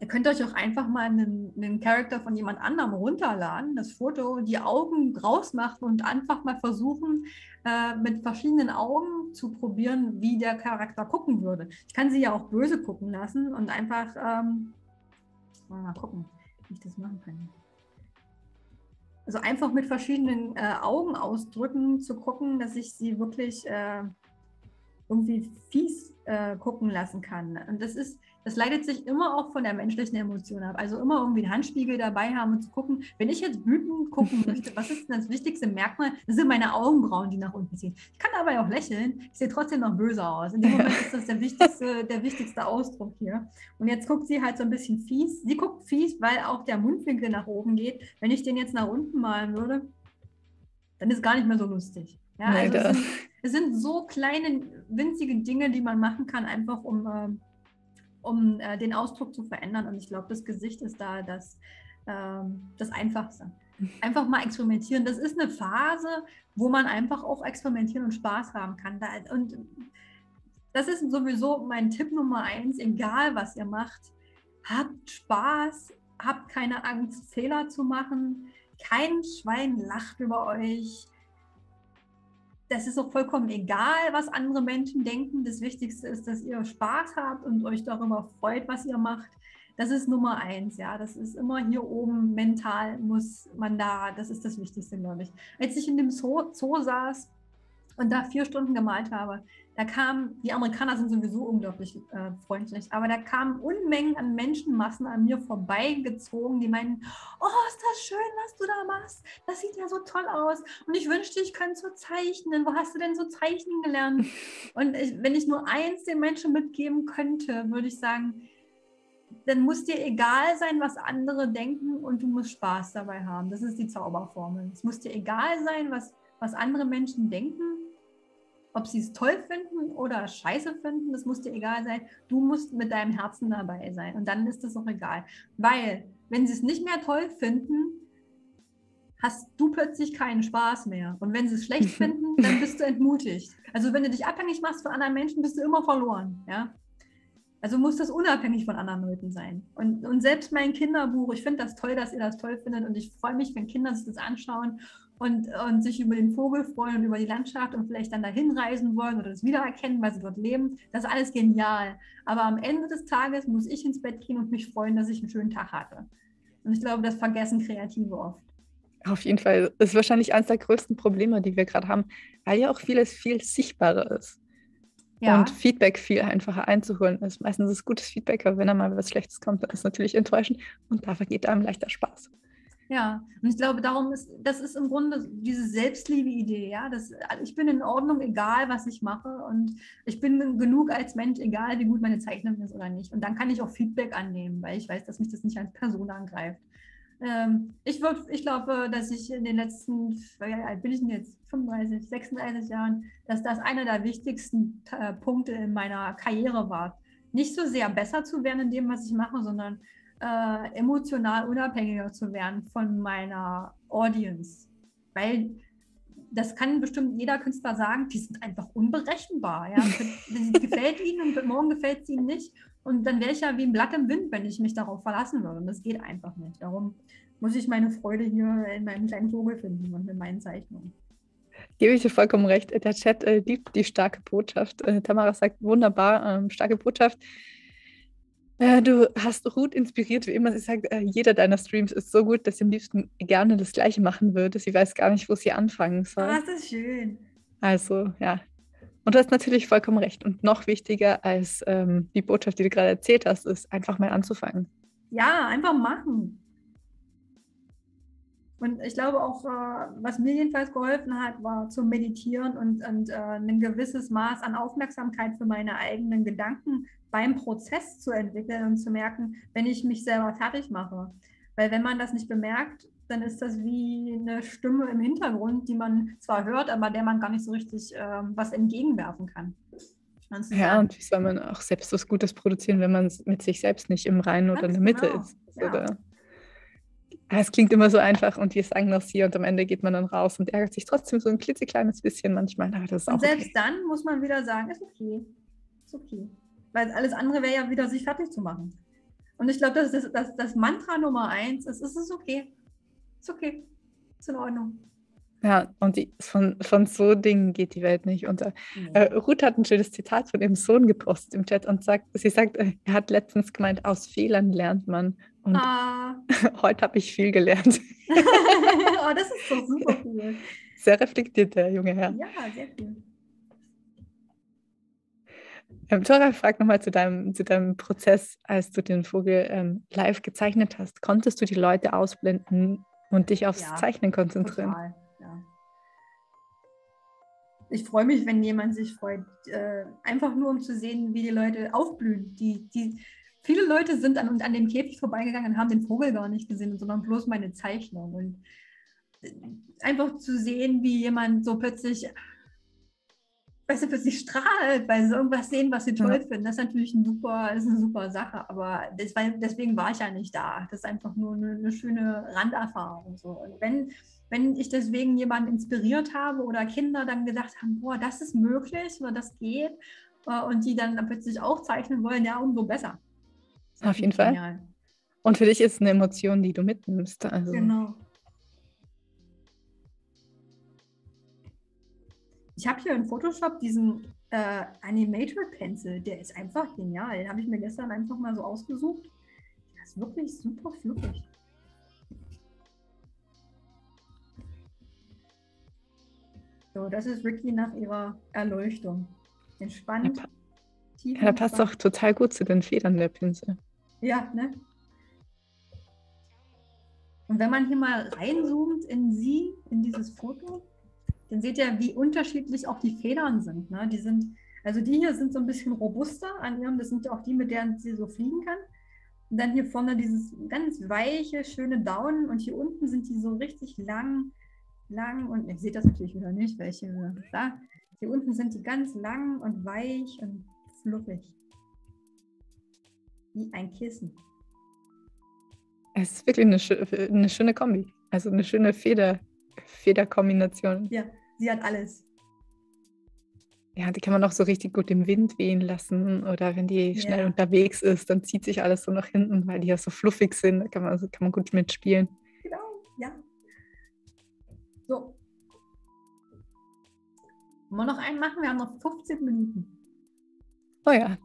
ihr könnt euch auch einfach mal einen, einen Charakter von jemand anderem runterladen, das Foto, die Augen rausmachen und einfach mal versuchen, äh, mit verschiedenen Augen zu probieren, wie der Charakter gucken würde. Ich kann sie ja auch böse gucken lassen und einfach ähm, mal gucken, wie ich das machen kann. Also einfach mit verschiedenen äh, Augen ausdrücken, zu gucken, dass ich sie wirklich äh, irgendwie fies äh, gucken lassen kann. Und das ist, das leitet sich immer auch von der menschlichen Emotion ab. Also immer irgendwie einen Handspiegel dabei haben und zu gucken, wenn ich jetzt wütend gucken (laughs) möchte, was ist denn das wichtigste Merkmal? Das sind meine Augenbrauen, die nach unten ziehen. Ich kann dabei auch lächeln. Ich sehe trotzdem noch böse aus. In dem Moment ist das der wichtigste, der wichtigste Ausdruck hier. Und jetzt guckt sie halt so ein bisschen fies. Sie guckt fies, weil auch der Mundwinkel nach oben geht. Wenn ich den jetzt nach unten malen würde, dann ist gar nicht mehr so lustig. Ja, also es sind, es sind, so kleine, winzige Dinge, die man machen kann, einfach um, äh, um äh, den Ausdruck zu verändern. Und ich glaube, das Gesicht ist da das, äh, das Einfachste. Einfach mal experimentieren. Das ist eine Phase, wo man einfach auch experimentieren und Spaß haben kann. Da, und das ist sowieso mein Tipp Nummer eins, egal was ihr macht. Habt Spaß, habt keine Angst, Fehler zu machen. Kein Schwein lacht über euch das ist auch vollkommen egal, was andere Menschen denken. Das Wichtigste ist, dass ihr Spaß habt und euch darüber freut, was ihr macht. das ist Nummer eins, ja. Das ist immer hier oben mental muss man da, das ist das Wichtigste, glaube ich. Als ich in dem Zoo, Zoo saß und da vier Stunden gemalt habe, da kamen, die Amerikaner sind sowieso unglaublich äh, freundlich, aber da kamen Unmengen an Menschenmassen an mir vorbeigezogen, die meinen, oh, ist das schön, was du da machst. Das sieht ja so toll aus. Und ich wünschte, ich könnte so zeichnen. Wo hast du denn so zeichnen gelernt? (laughs) Und ich, wenn ich nur eins den Menschen mitgeben könnte, würde ich sagen, dann muss dir egal sein, was andere denken und du musst Spaß dabei haben. Das ist die Zauberformel. Es muss dir egal sein, was, was andere Menschen denken, ob sie es toll finden oder scheiße finden, das muss dir egal sein. Du musst mit deinem Herzen dabei sein und dann ist das auch egal. Weil, wenn sie es nicht mehr toll finden, hast du plötzlich keinen Spaß mehr. Und wenn sie es schlecht (laughs) finden, dann bist du entmutigt. Also wenn du dich abhängig machst von anderen Menschen, bist du immer verloren. Ja? Also muss das unabhängig von anderen Leuten sein. Und, und selbst mein Kinderbuch, ich finde das toll, dass ihr das toll findet und ich freue mich, wenn Kinder sich das anschauen und, und sich über den Vogel freuen und über die Landschaft und vielleicht dann dahin reisen wollen oder das wiedererkennen, weil sie dort leben. Das ist alles genial. Aber am Ende des Tages muss ich ins Bett gehen und mich freuen, dass ich einen schönen Tag hatte. Und ich glaube, das vergessen Kreative oft. Auf jeden Fall. Das ist wahrscheinlich eines der größten Probleme, die wir gerade haben, weil ja auch vieles viel sichtbarer ist. Ja. Und Feedback viel einfacher einzuholen ist. Meistens ist gutes Feedback, aber wenn da mal was Schlechtes kommt, dann ist es natürlich enttäuschend und da vergeht einem leichter Spaß. Ja, und ich glaube, darum ist, das ist im Grunde diese Selbstliebe-Idee, ja. Das, ich bin in Ordnung, egal was ich mache. Und ich bin genug als Mensch, egal wie gut meine Zeichnung ist oder nicht. Und dann kann ich auch Feedback annehmen, weil ich weiß, dass mich das nicht als Person angreift. Ähm, ich, würd, ich glaube, dass ich in den letzten, wie alt bin ich denn jetzt? 35, 36 Jahren, dass das einer der wichtigsten äh, Punkte in meiner Karriere war. Nicht so sehr besser zu werden in dem, was ich mache, sondern äh, emotional unabhängiger zu werden von meiner Audience. Weil das kann bestimmt jeder Künstler sagen, die sind einfach unberechenbar. Ja? (laughs) Das gefällt ihnen und morgen gefällt es ihnen nicht. Und dann wäre ich ja wie ein Blatt im Wind, wenn ich mich darauf verlassen würde. Und das geht einfach nicht. Darum muss ich meine Freude hier in meinem kleinen Vogel finden und in meinen Zeichnungen. Gebe ich dir vollkommen recht. Der Chat äh, liebt die starke Botschaft. Äh, Tamara sagt wunderbar, ähm, starke Botschaft. Äh, du hast Ruth inspiriert, wie immer. Sie sagt, äh, jeder deiner Streams ist so gut, dass sie am liebsten gerne das Gleiche machen würde. Sie weiß gar nicht, wo sie anfangen soll. Ah, das ist schön. Also, ja. Und du hast natürlich vollkommen recht. Und noch wichtiger als ähm, die Botschaft, die du gerade erzählt hast, ist einfach mal anzufangen. Ja, einfach machen. Und ich glaube auch, äh, was mir jedenfalls geholfen hat, war zu meditieren und, und äh, ein gewisses Maß an Aufmerksamkeit für meine eigenen Gedanken beim Prozess zu entwickeln und zu merken, wenn ich mich selber fertig mache. Weil wenn man das nicht bemerkt, dann ist das wie eine Stimme im Hintergrund, die man zwar hört, aber der man gar nicht so richtig äh, was entgegenwerfen kann. Ja, und wie soll man auch selbst was Gutes produzieren, wenn man mit sich selbst nicht im Reinen oder in der Mitte genau. ist? Ja. Oder es klingt immer so einfach und wir sagen das hier und am Ende geht man dann raus und ärgert sich trotzdem so ein klitzekleines bisschen manchmal. Aber das ist und auch selbst okay. dann muss man wieder sagen, ist okay. Ist okay. Weil alles andere wäre ja wieder, sich fertig zu machen. Und ich glaube, das ist das, das, das, Mantra Nummer eins. Ist, es ist okay. Ist okay. Ist in Ordnung. Ja, und die, von, von so Dingen geht die Welt nicht unter. Mhm. Äh, Ruth hat ein schönes Zitat von ihrem Sohn gepostet im Chat und sagt, sie sagt, äh, er hat letztens gemeint, aus Fehlern lernt man. Und ah. (laughs) heute habe ich viel gelernt. (laughs) oh, das ist doch super cool. Sehr reflektiert, der junge Herr. Ja, sehr cool. Ähm, Tora, frag nochmal zu deinem, zu deinem Prozess, als du den Vogel ähm, live gezeichnet hast. Konntest du die Leute ausblenden und dich aufs ja, Zeichnen konzentrieren? Total, ja. Ich freue mich, wenn jemand sich freut. Äh, einfach nur, um zu sehen, wie die Leute aufblühen. Die, die, viele Leute sind an, an dem Käfig vorbeigegangen und haben den Vogel gar nicht gesehen, sondern bloß meine Zeichnung. Und äh, einfach zu sehen, wie jemand so plötzlich, weißt du, plötzlich strahlt, weil sie irgendwas sehen, was sie toll ja. finden. Das ist natürlich ein super, ist eine super Sache. Aber das war, deswegen war ich ja nicht da. Das ist einfach nur eine, eine schöne Randerfahrung. So. Und wenn, wenn ich deswegen jemanden inspiriert habe oder Kinder dann gedacht haben, boah, das ist möglich oder das geht, äh, und die dann plötzlich auch zeichnen wollen, ja, umso besser. Auf jeden Fall. Genial. Und für dich ist es eine Emotion, die du mitnimmst. Also. Genau. Ich habe hier in Photoshop diesen äh, Animator Pencil, der ist einfach genial. Den habe ich mir gestern einfach mal so ausgesucht. Das ist wirklich super fluffig. So, das ist Ricky nach ihrer Erleuchtung. Entspannt. Ja, ja passt auch total gut zu den Federn der Pinsel. Ja, ne? Und wenn man hier mal reinzoomt in sie, in dieses Foto, dann seht ihr, wie unterschiedlich auch die Federn sind. Ne? Die sind, also die hier sind so ein bisschen robuster an ihrem, das sind auch die, mit denen sie so fliegen kann. Und dann hier vorne dieses ganz weiche, schöne Daunen und hier unten sind die so richtig lang, lang und ihr seht das natürlich wieder nicht, welche da. Hier unten sind die ganz lang und weich und fluffig. Wie ein Kissen. Es ist wirklich eine, eine schöne Kombi. Also eine schöne Feder, Federkombination. Ja, sie hat alles. Ja, die kann man auch so richtig gut im Wind wehen lassen. Oder wenn die schnell ja. unterwegs ist, dann zieht sich alles so nach hinten, weil die ja so fluffig sind. Da kann man, also kann man gut mitspielen. Genau, ja. So. Wollen wir noch einen machen? Wir haben noch 15 Minuten. Oh ja.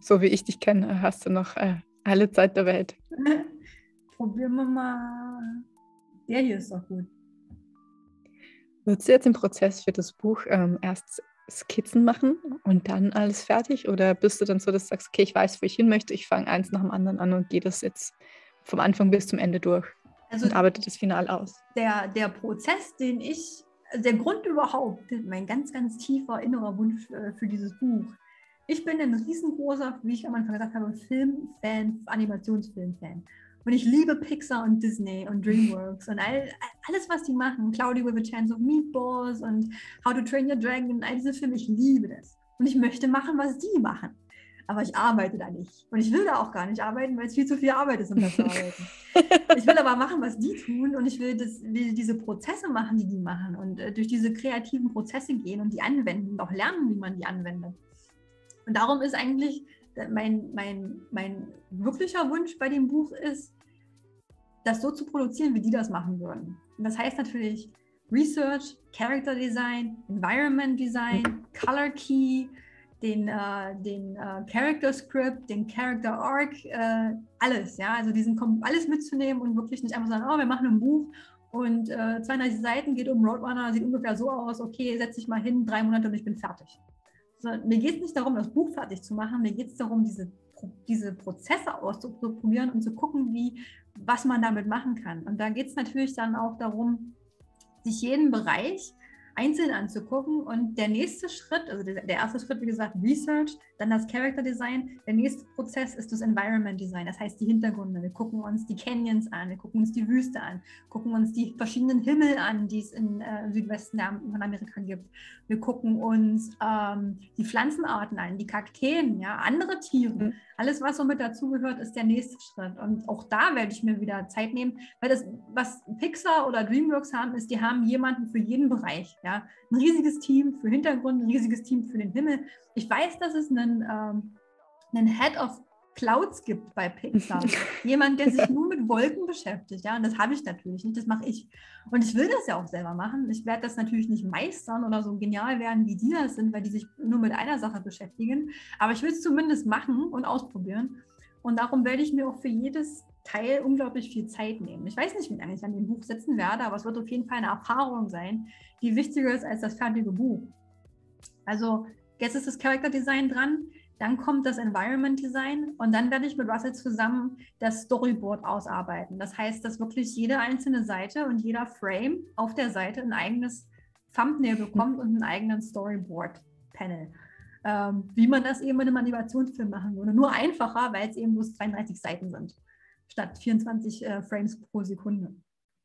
So wie ich dich kenne, hast du noch äh, alle Zeit der Welt. (laughs) Probieren wir mal. Der hier ist doch gut. Würdest du jetzt im Prozess für das Buch ähm, erst Skizzen machen und dann alles fertig? Oder bist du dann so, dass du sagst, okay, ich weiß, wo ich hin möchte, ich fange eins nach dem anderen an und gehe das jetzt vom Anfang bis zum Ende durch also und arbeite das Final aus? Der, der Prozess, den ich, der Grund überhaupt, mein ganz, ganz tiefer innerer Wunsch äh, für dieses Buch. Ich bin ein riesengroßer, wie ich am Anfang gesagt habe, Filmfan, Animationsfilmfan. Und ich liebe Pixar und Disney und DreamWorks und all, alles, was die machen. Cloudy with a Chance of Meatballs und How to Train Your Dragon und all diese Filme. Ich liebe das. Und ich möchte machen, was die machen. Aber ich arbeite da nicht. Und ich will da auch gar nicht arbeiten, weil es viel zu viel Arbeit ist, um das zu arbeiten. (laughs) ich will aber machen, was die tun. Und ich will, das, will diese Prozesse machen, die die machen. Und äh, durch diese kreativen Prozesse gehen und die anwenden und auch lernen, wie man die anwendet. Und darum ist eigentlich mein, mein, mein wirklicher Wunsch bei dem Buch ist, das so zu produzieren, wie die das machen würden. Und das heißt natürlich Research, Character Design, Environment Design, Color Key, den, äh, den äh, Character Script, den Character Arc, äh, alles, ja, also diesen alles mitzunehmen und wirklich nicht einfach sagen, oh, wir machen ein Buch und äh, 32 Seiten geht um Roadrunner, sieht ungefähr so aus, okay, setze ich mal hin, drei Monate und ich bin fertig. So, mir geht es nicht darum, das Buch fertig zu machen, mir geht es darum, diese diese Prozesse auszuprobieren und zu gucken, wie, was man damit machen kann. Und da geht es natürlich dann auch darum, sich jeden Bereich einzeln anzugucken. Und der nächste Schritt, also der, der, erste Schritt, wie gesagt, Research, dann das Character Design. Der nächste Prozess ist das Environment Design, das heißt die Hintergründe. Wir gucken uns die Canyons an, wir gucken uns die Wüste an, gucken uns die verschiedenen Himmel an, die es im äh, Südwesten von Amerika gibt. Wir gucken uns ähm, die Pflanzenarten an, die Kakteen, ja, andere Tiere. Mhm. Alles, was so mit dazugehört, ist der nächste Schritt. Und auch da werde ich mir wieder Zeit nehmen, weil das, was Pixar oder DreamWorks haben, ist, die haben jemanden für jeden Bereich. Ja? Ein riesiges Team für Hintergrund, ein riesiges Team für den Himmel. Ich weiß, dass es einen, ähm, einen Head of Clouds gibt bei Pixar. (laughs) Jemand, der sich nur mit Wolken beschäftigt. Ja, und das habe ich natürlich nicht, das mache ich. Und ich will das ja auch selber machen. Ich werde das natürlich nicht meistern oder so genial werden, wie die das sind, weil die sich nur mit einer Sache beschäftigen. Aber ich will es zumindest machen und ausprobieren. Und darum werde ich mir auch für jedes Teil unglaublich viel Zeit nehmen. Ich weiß nicht, wie lange ich an dem Buch sitzen werde, aber es wird auf jeden Fall eine Erfahrung sein, die wichtiger ist als das fertige Buch. Also jetzt ist das Character Design dran. Dann kommt das Environment Design und dann werde ich mit Russell zusammen das Storyboard ausarbeiten. Das heißt, dass wirklich jede einzelne Seite und jeder Frame auf der Seite ein eigenes Thumbnail bekommt und einen eigenen Storyboard-Panel. Ähm, wie man das eben in einem Animationsfilm machen würde. Nur einfacher, weil es eben bloß 32 Seiten sind, statt 24 äh, Frames pro Sekunde.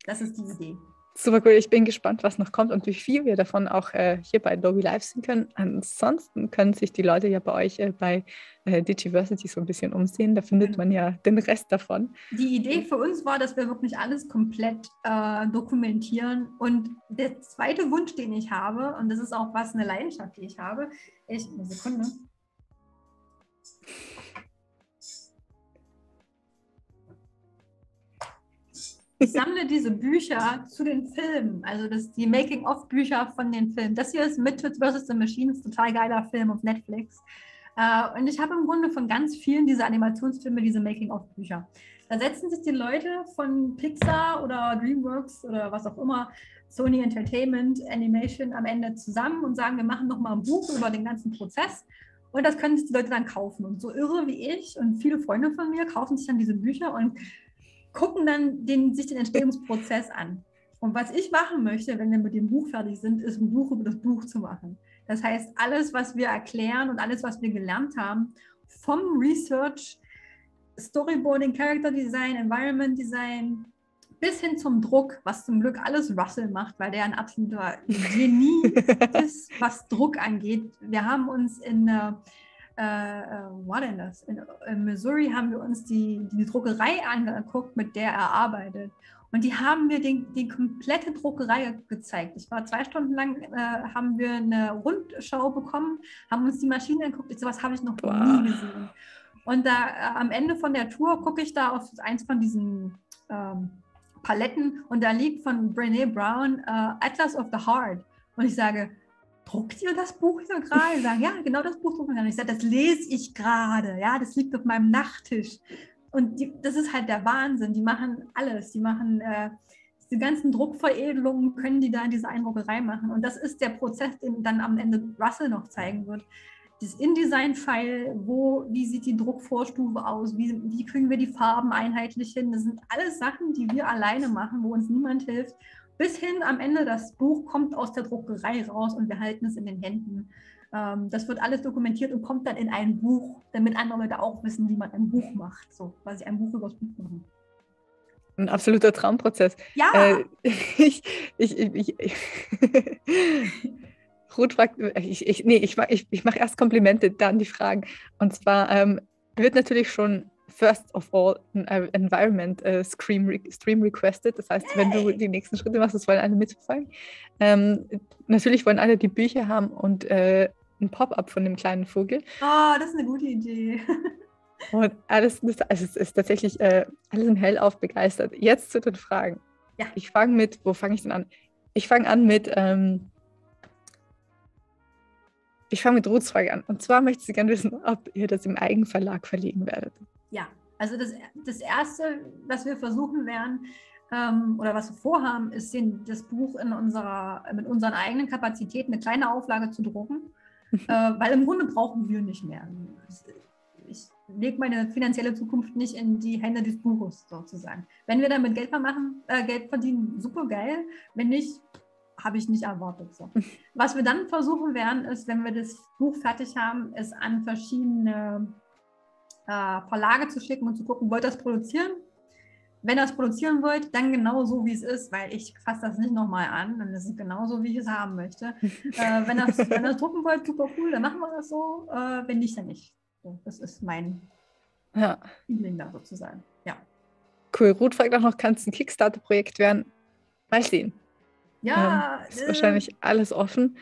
Das ist die Idee. Super cool. Ich bin gespannt, was noch kommt und wie viel wir davon auch äh, hier bei Adobe Live sehen können. Ansonsten können sich die Leute ja bei euch äh, bei äh, Digiversity so ein bisschen umsehen. Da findet genau. man ja den Rest davon. Die Idee für uns war, dass wir wirklich alles komplett äh, dokumentieren. Und der zweite Wunsch, den ich habe, und das ist auch was, eine Leidenschaft, die ich habe, ich, eine Sekunde. Ich sammle diese Bücher zu den Filmen, also das, die Making-of-Bücher von den Filmen. Das hier ist Midget vs. the Machines, total geiler Film auf Netflix. Äh, und ich habe im Grunde von ganz vielen dieser Animationsfilme diese Making-of-Bücher. Da setzen sich die Leute von Pixar oder DreamWorks oder was auch immer, Sony Entertainment, Animation am Ende zusammen und sagen, wir machen nochmal ein Buch über den ganzen Prozess. Und das können sich die Leute dann kaufen. Und so irre wie ich und viele Freunde von mir kaufen sich dann diese Bücher und gucken dann den, sich den Entstehungsprozess an. Und was ich machen möchte, wenn wir mit dem Buch fertig sind, ist ein Buch über das Buch zu machen. Das heißt, alles, was wir erklären und alles, was wir gelernt haben, vom Research, Storyboarding, Character Design, Environment Design, bis hin zum Druck, was zum Glück alles Russell macht, weil der ein absoluter (laughs) Genie ist, was Druck angeht. Wir haben uns in, äh, äh, war denn das? In, in, Missouri haben wir uns die, die Druckerei angeguckt, mit der er arbeitet. Und die haben mir den, die komplette Druckerei gezeigt. Ich war zwei Stunden lang, äh, haben wir eine Rundschau bekommen, haben uns die Maschine angeguckt. Ich so, was habe ich noch wow. nie gesehen. Und da äh, am Ende von der Tour gucke ich da auf eins von diesen ähm, Paletten und da liegt von Brene Brown äh, Atlas of the Heart. Und ich sage, druckt ihr das Buch hier gerade? Ich sage, ja, genau das Buch drucken wir. Ich sage, das lese ich gerade. Ja, das liegt auf meinem Nachttisch. Und die, das ist halt der Wahnsinn. Die machen alles. Die machen äh, die ganzen Druckveredelungen, können die da in diese Eindruckerei machen. Und das ist der Prozess, den dann am Ende Russell noch zeigen wird das InDesign-File, wo, wie sieht die Druckvorstufe aus, wie, wie kriegen wir die Farben einheitlich hin. Das sind alles Sachen, die wir alleine machen, wo uns niemand hilft. Bis hin am Ende, das Buch kommt aus der Druckerei raus und wir halten es in den Händen. Ähm, das wird alles dokumentiert und kommt dann in ein Buch, damit andere Leute auch wissen, wie man ein Buch macht. So, quasi ein Buch über das Buch machen. Ein absoluter Traumprozess. Ja. Äh, (laughs) ich, ich, ich, ich (laughs) Ruth fragt, ich, ich, nee, ich, ich, ich mache erst Komplimente, dann die Fragen. Und zwar ähm, wird natürlich schon first of all ein Environment äh, Stream, Stream requested. Das heißt, wenn du die nächsten Schritte machst, das wollen alle mitverfolgen. Ähm, natürlich wollen alle die Bücher haben und äh, ein Pop-up von dem kleinen Vogel. Oh, das ist eine gute Idee. (laughs) und alles, das, also es ist tatsächlich äh, alles im Hellauf begeistert. Jetzt zu den Fragen. Ja. Ich fange mit, wo fange ich denn an? Ich fange an mit, ähm, ich fange mit Ruths Frage an. Und zwar möchte sie gerne wissen, ob ihr das im Eigenverlag verlegen werdet. Ja, also das, das Erste, was wir versuchen werden ähm, oder was wir vorhaben, ist den, das Buch in unserer, mit unseren eigenen Kapazitäten eine kleine Auflage zu drucken, (laughs) äh, weil im Grunde brauchen wir nicht mehr. Ich lege meine finanzielle Zukunft nicht in die Hände des Buches sozusagen. Wenn wir damit Geld, machen, äh, Geld verdienen, super geil. Wenn nicht, habe ich nicht erwartet. So. (laughs) Was wir dann versuchen werden, ist, wenn wir das Buch fertig haben, es an verschiedene äh, Verlage zu schicken und zu gucken, wollt ihr das produzieren? Wenn ihr es produzieren wollt, dann genau so, wie es ist, weil ich fasse das nicht nochmal an, dann ist es genauso, wie ich es haben möchte. (laughs) äh, wenn ihr es wenn drucken wollt, super cool, dann machen wir das so. Äh, wenn nicht, dann nicht. So, das ist mein ja. Feeling da sozusagen. Ja. Cool. Ruth fragt auch noch, kann es ein Kickstarter-Projekt werden? Mal sehen. Ja. Ähm, ist äh. wahrscheinlich alles offen.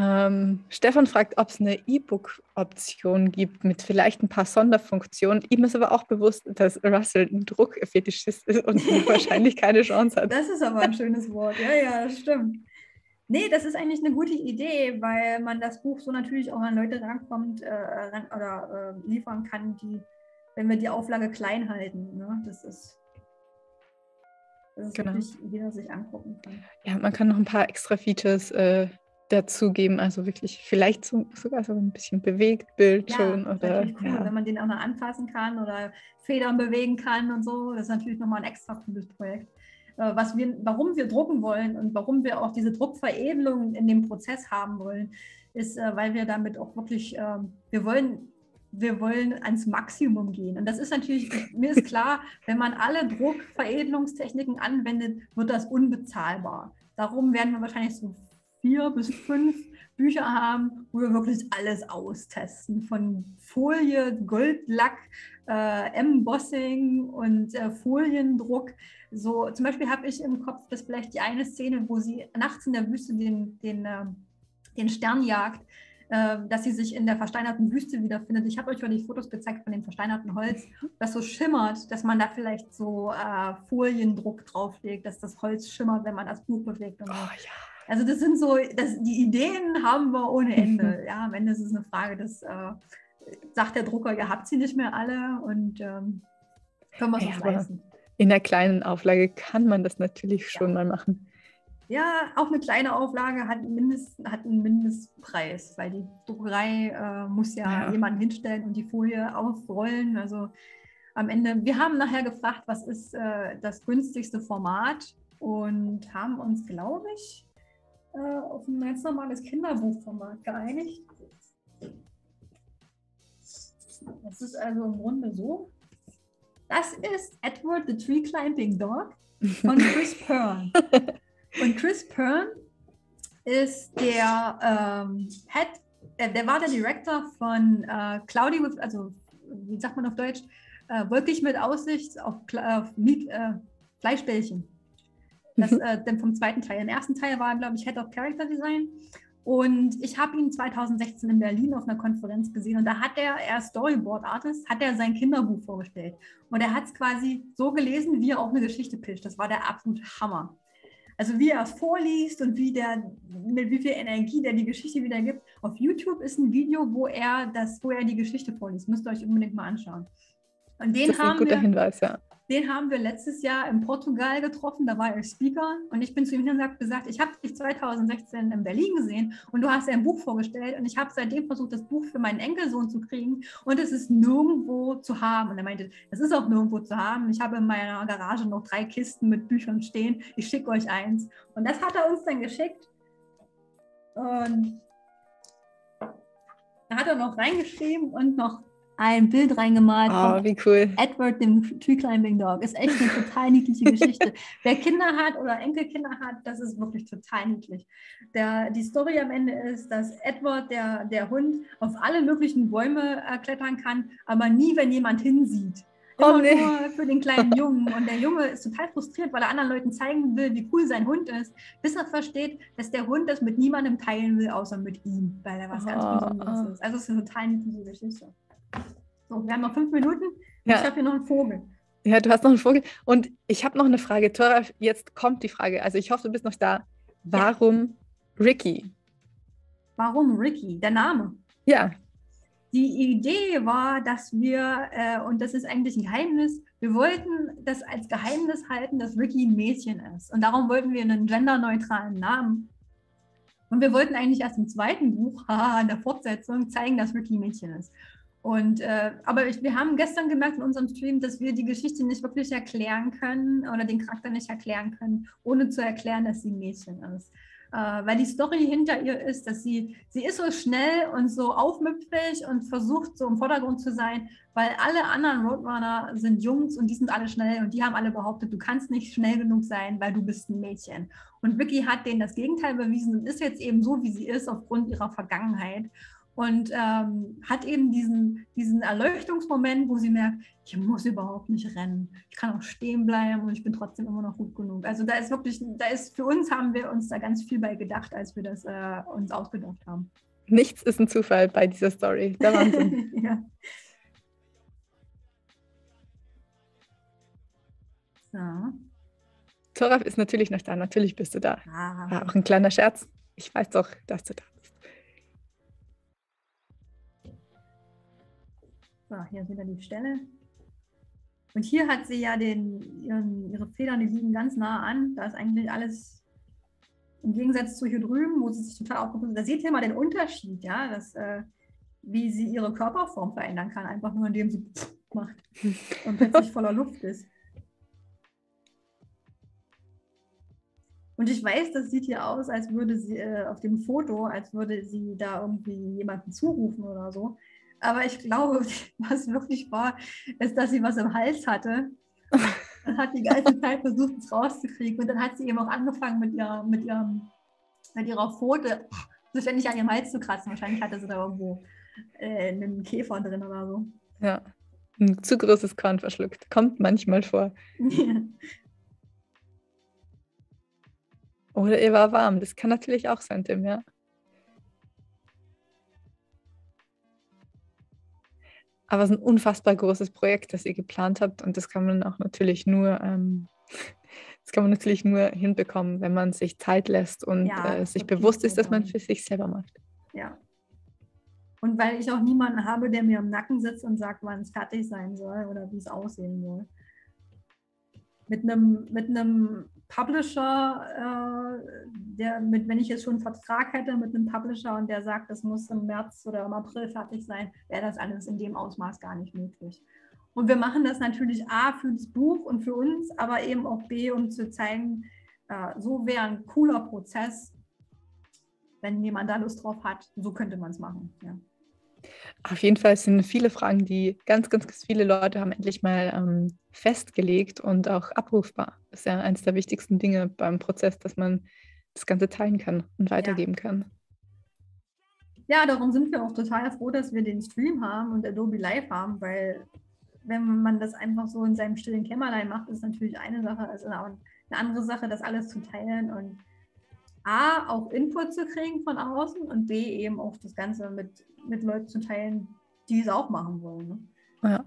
Ähm, Stefan fragt, ob es eine E-Book-Option gibt mit vielleicht ein paar Sonderfunktionen. Ihm ist aber auch bewusst, dass Russell ein Druckfetischist ist und (laughs) wahrscheinlich keine Chance hat. Das ist aber ein schönes Wort. Ja, ja, das stimmt. Nee, das ist eigentlich eine gute Idee, weil man das Buch so natürlich auch an Leute rankommt äh, ran, oder äh, liefern kann, die, wenn wir die Auflage klein halten. Ne? Das ist dass es genau. wirklich jeder sich angucken kann. Ja, man kann noch ein paar extra Features äh, dazugeben, also wirklich vielleicht so, sogar so ein bisschen bewegt Bild ja, schon. Oder, cool, ja. wenn man den auch noch anfassen kann oder Federn bewegen kann und so. Das ist natürlich nochmal ein extra cooles Projekt. Äh, was wir, warum wir drucken wollen und warum wir auch diese Druckveredelung in dem Prozess haben wollen, ist, äh, weil wir damit auch wirklich, ähm, wir wollen wir wollen ans Maximum gehen. Und das ist natürlich, mir ist klar, (laughs) wenn man alle Druckveredelungstechniken anwendet, wird das unbezahlbar. Darum werden wir wahrscheinlich so vier bis fünf Bücher haben, wo wir wirklich alles austesten. Von Folie, Goldlack, äh, Embossing und äh, Foliendruck. So, zum Beispiel habe ich im Kopf das vielleicht die eine Szene, wo sie nachts in der Wüste den, den, äh, den Stern jagt ähm, dass sie sich in der versteinerten Wüste wiederfindet. Ich habe euch schon die Fotos gezeigt von dem versteinerten Holz, das so schimmert, dass man da vielleicht so äh, Foliendruck drauflegt, dass das Holz schimmert, wenn man das Buch bewegt. Und oh, ja. Also das sind so, das, die Ideen haben wir ohne Ende. ja, am Ende ist es eine Frage des, äh, sagt der Drucker, ihr habt sie nicht mehr alle und ähm, können wir es ja, leisten. In der kleinen Auflage kann man das natürlich schon ja. mal machen. Ja, auch eine kleine Auflage hat, Mindest, hat einen Mindestpreis, weil die Druckerei äh, muss ja, ja, jemanden hinstellen und die Folie aufrollen. Also am Ende, wir haben nachher gefragt, was ist äh, das günstigste Format und haben uns, glaube ich, äh, auf ein ganz normales Kinderbuchformat geeinigt. Das ist also im Grunde so. Das ist Edward the Tree Climbing Dog von (laughs) Chris Pearl. Und Chris Pearl ist der ähm, Head, äh, der war der Director von äh, Cloudy with, also wie sagt man auf Deutsch, äh, wolkig mit Aussicht auf, auf äh, Fleischbällchen. Das, mhm. äh, vom zweiten Teil. Im ersten Teil war, glaube ich, Head of Character Design. Und ich habe ihn 2016 in Berlin auf einer Konferenz gesehen und da hat er, er ist Storyboard Artist, hat er sein Kinderbuch vorgestellt. Und er hat es quasi so gelesen, wie er auch eine Geschichte pitcht. Das war der absolute Hammer. Also wie er es vorliest und wie der, mit wie viel Energie der die Geschichte wieder gibt. Auf YouTube ist ein Video, wo er das, wo er die Geschichte vorliest. Müsst ihr euch unbedingt mal anschauen. Und den das ist ein guter wir, Hinweis, ja. Den haben wir letztes Jahr in Portugal getroffen, da war er Speaker und ich bin zu ihm hin und gesagt, ich habe dich 2016 in Berlin gesehen und du hast ein Buch vorgestellt und ich habe seitdem versucht, das Buch für meinen Enkelsohn zu kriegen und es ist nirgendwo zu haben. Und er meinte, es ist auch nirgendwo zu haben. Ich habe in meiner Garage noch drei Kisten mit Büchern stehen, ich schicke euch eins. Und das hat er uns dann geschickt und da hat er noch reingeschrieben und noch ein Bild reingemalt. Oh, wie cool. Edward, dem Tree Climbing Dog. Ist echt eine total niedliche Geschichte. (laughs) Wer Kinder hat oder Enkelkinder hat, das ist wirklich total niedlich. Der, die Story am Ende ist, dass Edward, der, der Hund, auf alle möglichen Bäume äh, klettern kann, aber nie, wenn jemand hinsieht. Oh, Immer oh, nee. nur für den kleinen (laughs) Jungen. Und der Junge ist total frustriert, weil er anderen Leuten zeigen will, wie cool sein Hund ist, bis er versteht, dass der Hund das mit niemandem teilen will, außer mit ihm, weil er was ganz oh, Besonderes ist. Also es ist eine total niedliche Geschichte. So, wir haben noch fünf Minuten. Ja. Ich habe hier noch einen Vogel. Ja, du hast noch einen Vogel. Und ich habe noch eine Frage. Tora, jetzt kommt die Frage. Also ich hoffe, du bist noch da. Warum ja. Ricky? Warum Ricky? Der Name. Ja. Die Idee war, dass wir, äh, und das ist eigentlich ein Geheimnis, wir wollten das als Geheimnis halten, dass Ricky ein Mädchen ist. Und darum wollten wir einen genderneutralen Namen. Und wir wollten eigentlich erst im zweiten Buch, (laughs) haha, in der Fortsetzung, zeigen, dass Ricky ein Mädchen ist. Und, äh, aber ich, wir haben gestern gemerkt in unserem Stream, dass wir die Geschichte nicht wirklich erklären können oder den Charakter nicht erklären können, ohne zu erklären, dass sie ein Mädchen ist. Äh, weil die Story hinter ihr ist, dass sie, sie ist so schnell und so aufmüpfig und versucht so im Vordergrund zu sein, weil alle anderen Roadrunner sind Jungs und die sind alle schnell und die haben alle behauptet, du kannst nicht schnell genug sein, weil du bist ein Mädchen. Und Vicky hat denen das Gegenteil bewiesen und ist jetzt eben so, wie sie ist, aufgrund ihrer Vergangenheit und ähm, hat eben diesen, diesen Erleuchtungsmoment, wo sie merkt, ich muss überhaupt nicht rennen. Ich kann auch stehen bleiben und ich bin trotzdem immer noch gut genug. Also da ist wirklich, da ist für uns haben wir uns da ganz viel bei gedacht, als wir das äh, uns ausgedacht haben. Nichts ist ein Zufall bei dieser Story. Der Wahnsinn. (laughs) ja. So. Toraf ist natürlich noch da, natürlich bist du da. Ah. War auch ein kleiner Scherz. Ich weiß doch, dass du da bist. So, hier ist wieder die Stelle. Und hier hat sie ja den, ihren, ihre Federn, die liegen ganz nah an. Da ist eigentlich alles im Gegensatz zu hier drüben, wo sie sich total aufgerufen Da seht ihr mal den Unterschied, ja, dass, äh, wie sie ihre Körperform verändern kann, einfach nur indem sie (laughs) macht und plötzlich (laughs) voller Luft ist. Und ich weiß, das sieht hier aus, als würde sie äh, auf dem Foto, als würde sie da irgendwie jemanden zurufen oder so. Aber ich glaube, (laughs) was wirklich war, ist, dass sie was im Hals hatte. Und hat die ganze Zeit versucht, es rauszukriegen. Und dann hat sie eben auch angefangen, mit, ihrer, mit, ihrem, mit ihrer Pfote so ständig an ihrem Hals zu kratzen. Wahrscheinlich hatte sie da irgendwo äh, einen Käfer drin oder so. Ja, ein zu großes Korn verschluckt. Kommt manchmal vor. (laughs) Oder ihr war warm. Das kann natürlich auch sein, Tim, ja. Aber es ist ein unfassbar großes Projekt, das ihr geplant habt und das kann man auch natürlich nur ähm, (laughs) Das kann man natürlich nur hinbekommen, wenn man sich Zeit lässt und ja, äh, sich bewusst ist, dass man für sich selber macht. Ja. Und weil ich auch niemanden habe, der mir im Nacken sitzt und sagt, wann es fertig sein soll oder wie es aussehen soll. Mit einem, mit einem Publisher, äh, der mit, wenn ich jetzt schon einen Vertrag hätte mit einem Publisher und der sagt, das muss im März oder im April fertig sein, wäre das alles in dem Ausmaß gar nicht möglich. Und wir machen das natürlich A für das Buch und für uns, aber eben auch B, um zu zeigen, äh, so wäre ein cooler Prozess, wenn jemand da Lust drauf hat. So könnte man es machen. Ja. Auf jeden Fall sind viele Fragen, die ganz, ganz, ganz viele Leute haben endlich mal ähm, festgelegt und auch abrufbar. Das ist ja eines der wichtigsten Dinge beim Prozess, dass man das Ganze teilen kann und weitergeben ja. kann. Ja, darum sind wir auch total froh, dass wir den Stream haben und Adobe Live haben, weil wenn man das einfach so in seinem stillen Kämmerlein macht, ist natürlich eine Sache, also eine andere Sache, das alles zu teilen und A, auch Input zu kriegen von außen und B, eben auch das Ganze mit, mit Leuten zu teilen, die es auch machen wollen. Ne? Ja.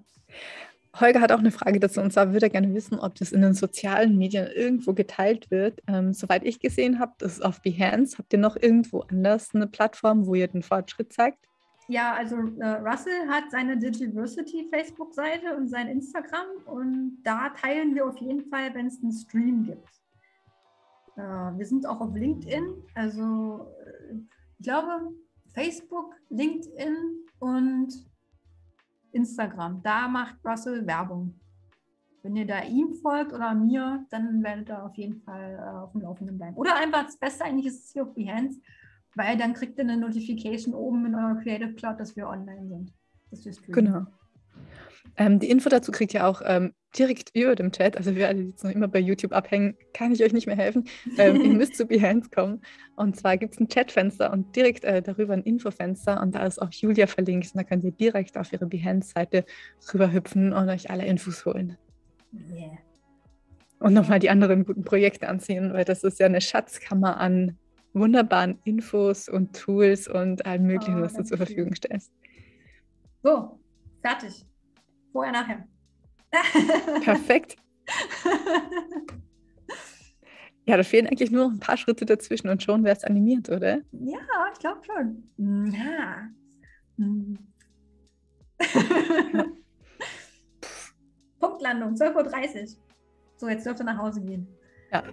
Holger hat auch eine Frage dazu und zwar würde er gerne wissen, ob das in den sozialen Medien irgendwo geteilt wird. Ähm, soweit ich gesehen habe, das ist auf Behance. Habt ihr noch irgendwo anders eine Plattform, wo ihr den Fortschritt zeigt? Ja, also äh, Russell hat seine Digiversity Facebook-Seite und sein Instagram und da teilen wir auf jeden Fall, wenn es einen Stream gibt. Äh, wir sind auch auf LinkedIn, also äh, ich glaube Facebook, LinkedIn und Instagram. Da macht Russell Werbung. Wenn ihr da ihm folgt oder mir, dann werdet ihr auf jeden Fall äh, auf dem Laufenden bleiben. Oder einfach das Beste eigentlich ist hier auf Behance weil dann kriegt ihr eine Notification oben in eurer Creative Cloud, dass wir online sind. Dass wir. Genau. Ähm, die Info dazu kriegt ihr auch ähm, direkt über dem Chat. Also wir alle, die jetzt noch immer bei YouTube abhängen, kann ich euch nicht mehr helfen. Ähm, ihr (laughs) müsst zu Behance kommen. Und zwar gibt es ein Chatfenster und direkt äh, darüber ein Infofenster. Und da ist auch Julia verlinkt. Und da könnt ihr direkt auf ihre Behance-Seite rüberhüpfen und euch alle Infos holen. Yeah. Und nochmal die anderen guten Projekte ansehen, weil das ist ja eine Schatzkammer an wunderbaren Infos und Tools und allem Möglichen, oh, was du zur Verfügung stellst. So, fertig. Vorher, nachher. Perfekt. (laughs) Ja, da fehlen eigentlich nur noch ein paar Schritte dazwischen und schon wäre es animiert, oder? Ja, ich glaube schon. Ja. Hm. (laughs) Punktlandung, 12.30 Uhr. So, jetzt dürft ihr nach Hause gehen. Ja,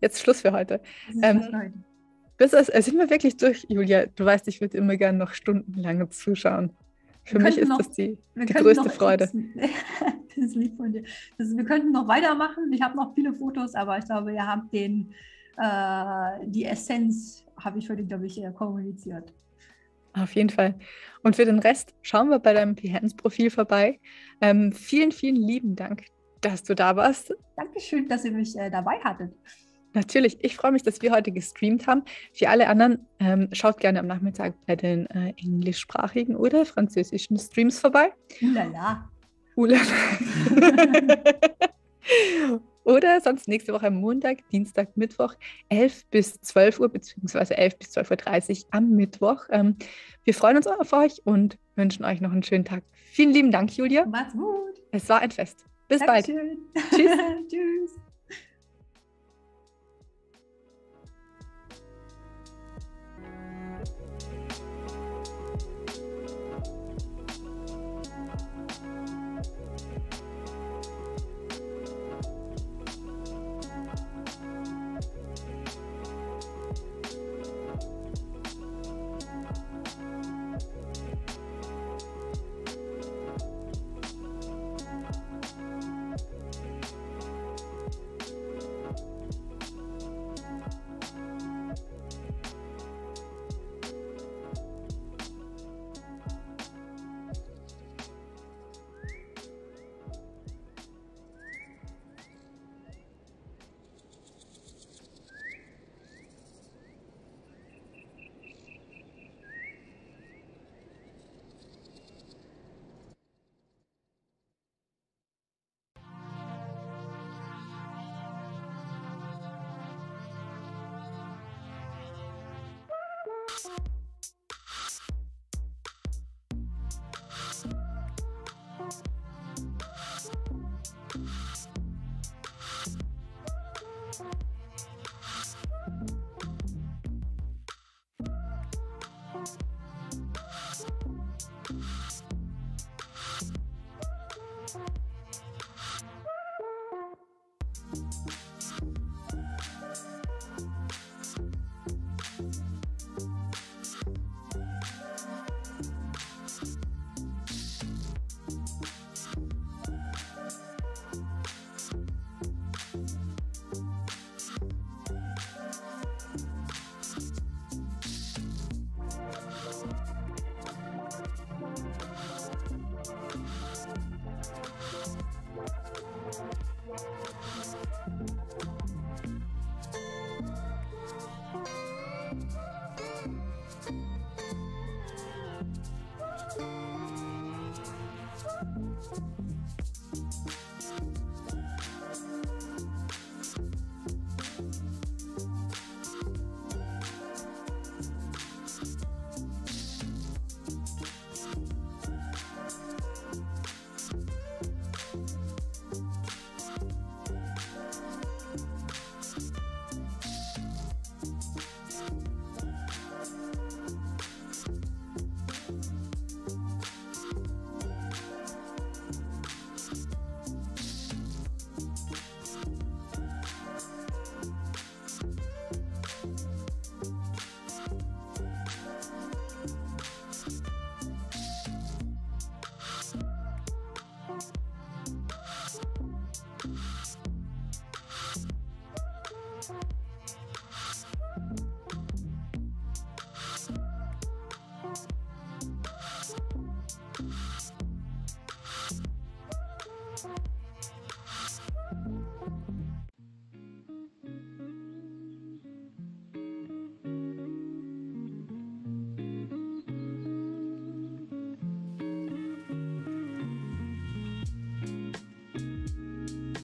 jetzt Schluss für heute. Ähm, für heute. Bis es, sind wir wirklich durch, Julia. Du weißt, ich würde immer gerne noch stundenlange zuschauen. Für mich ist noch, das die, die größte Freude. (laughs) das ist lieb von dir. Das, wir könnten noch weitermachen. Ich habe noch viele Fotos, aber ich glaube, ihr habt den, äh, die Essenz, habe ich für dich, glaube ich, kommuniziert. Auf jeden Fall. Und für den Rest schauen wir bei deinem Behance-Profil vorbei. Ähm, vielen, vielen lieben Dank, dass du da warst. Dankeschön, dass ihr mich äh, dabei hattet. Natürlich, ich freue mich, dass wir heute gestreamt haben. Für alle anderen, ähm, schaut gerne am Nachmittag bei den äh, englischsprachigen oder französischen Streams vorbei. Ulala. Ulala. (laughs) oder sonst nächste Woche Montag, Dienstag, Mittwoch, 11 bis 12 Uhr, beziehungsweise 11 bis 12.30 Uhr am Mittwoch. Ähm, wir freuen uns auf euch und wünschen euch noch einen schönen Tag. Vielen lieben Dank, Julia. Macht's gut. Es war ein Fest. Bis Dankeschön. bald. Tschüss. (laughs) Tschüss.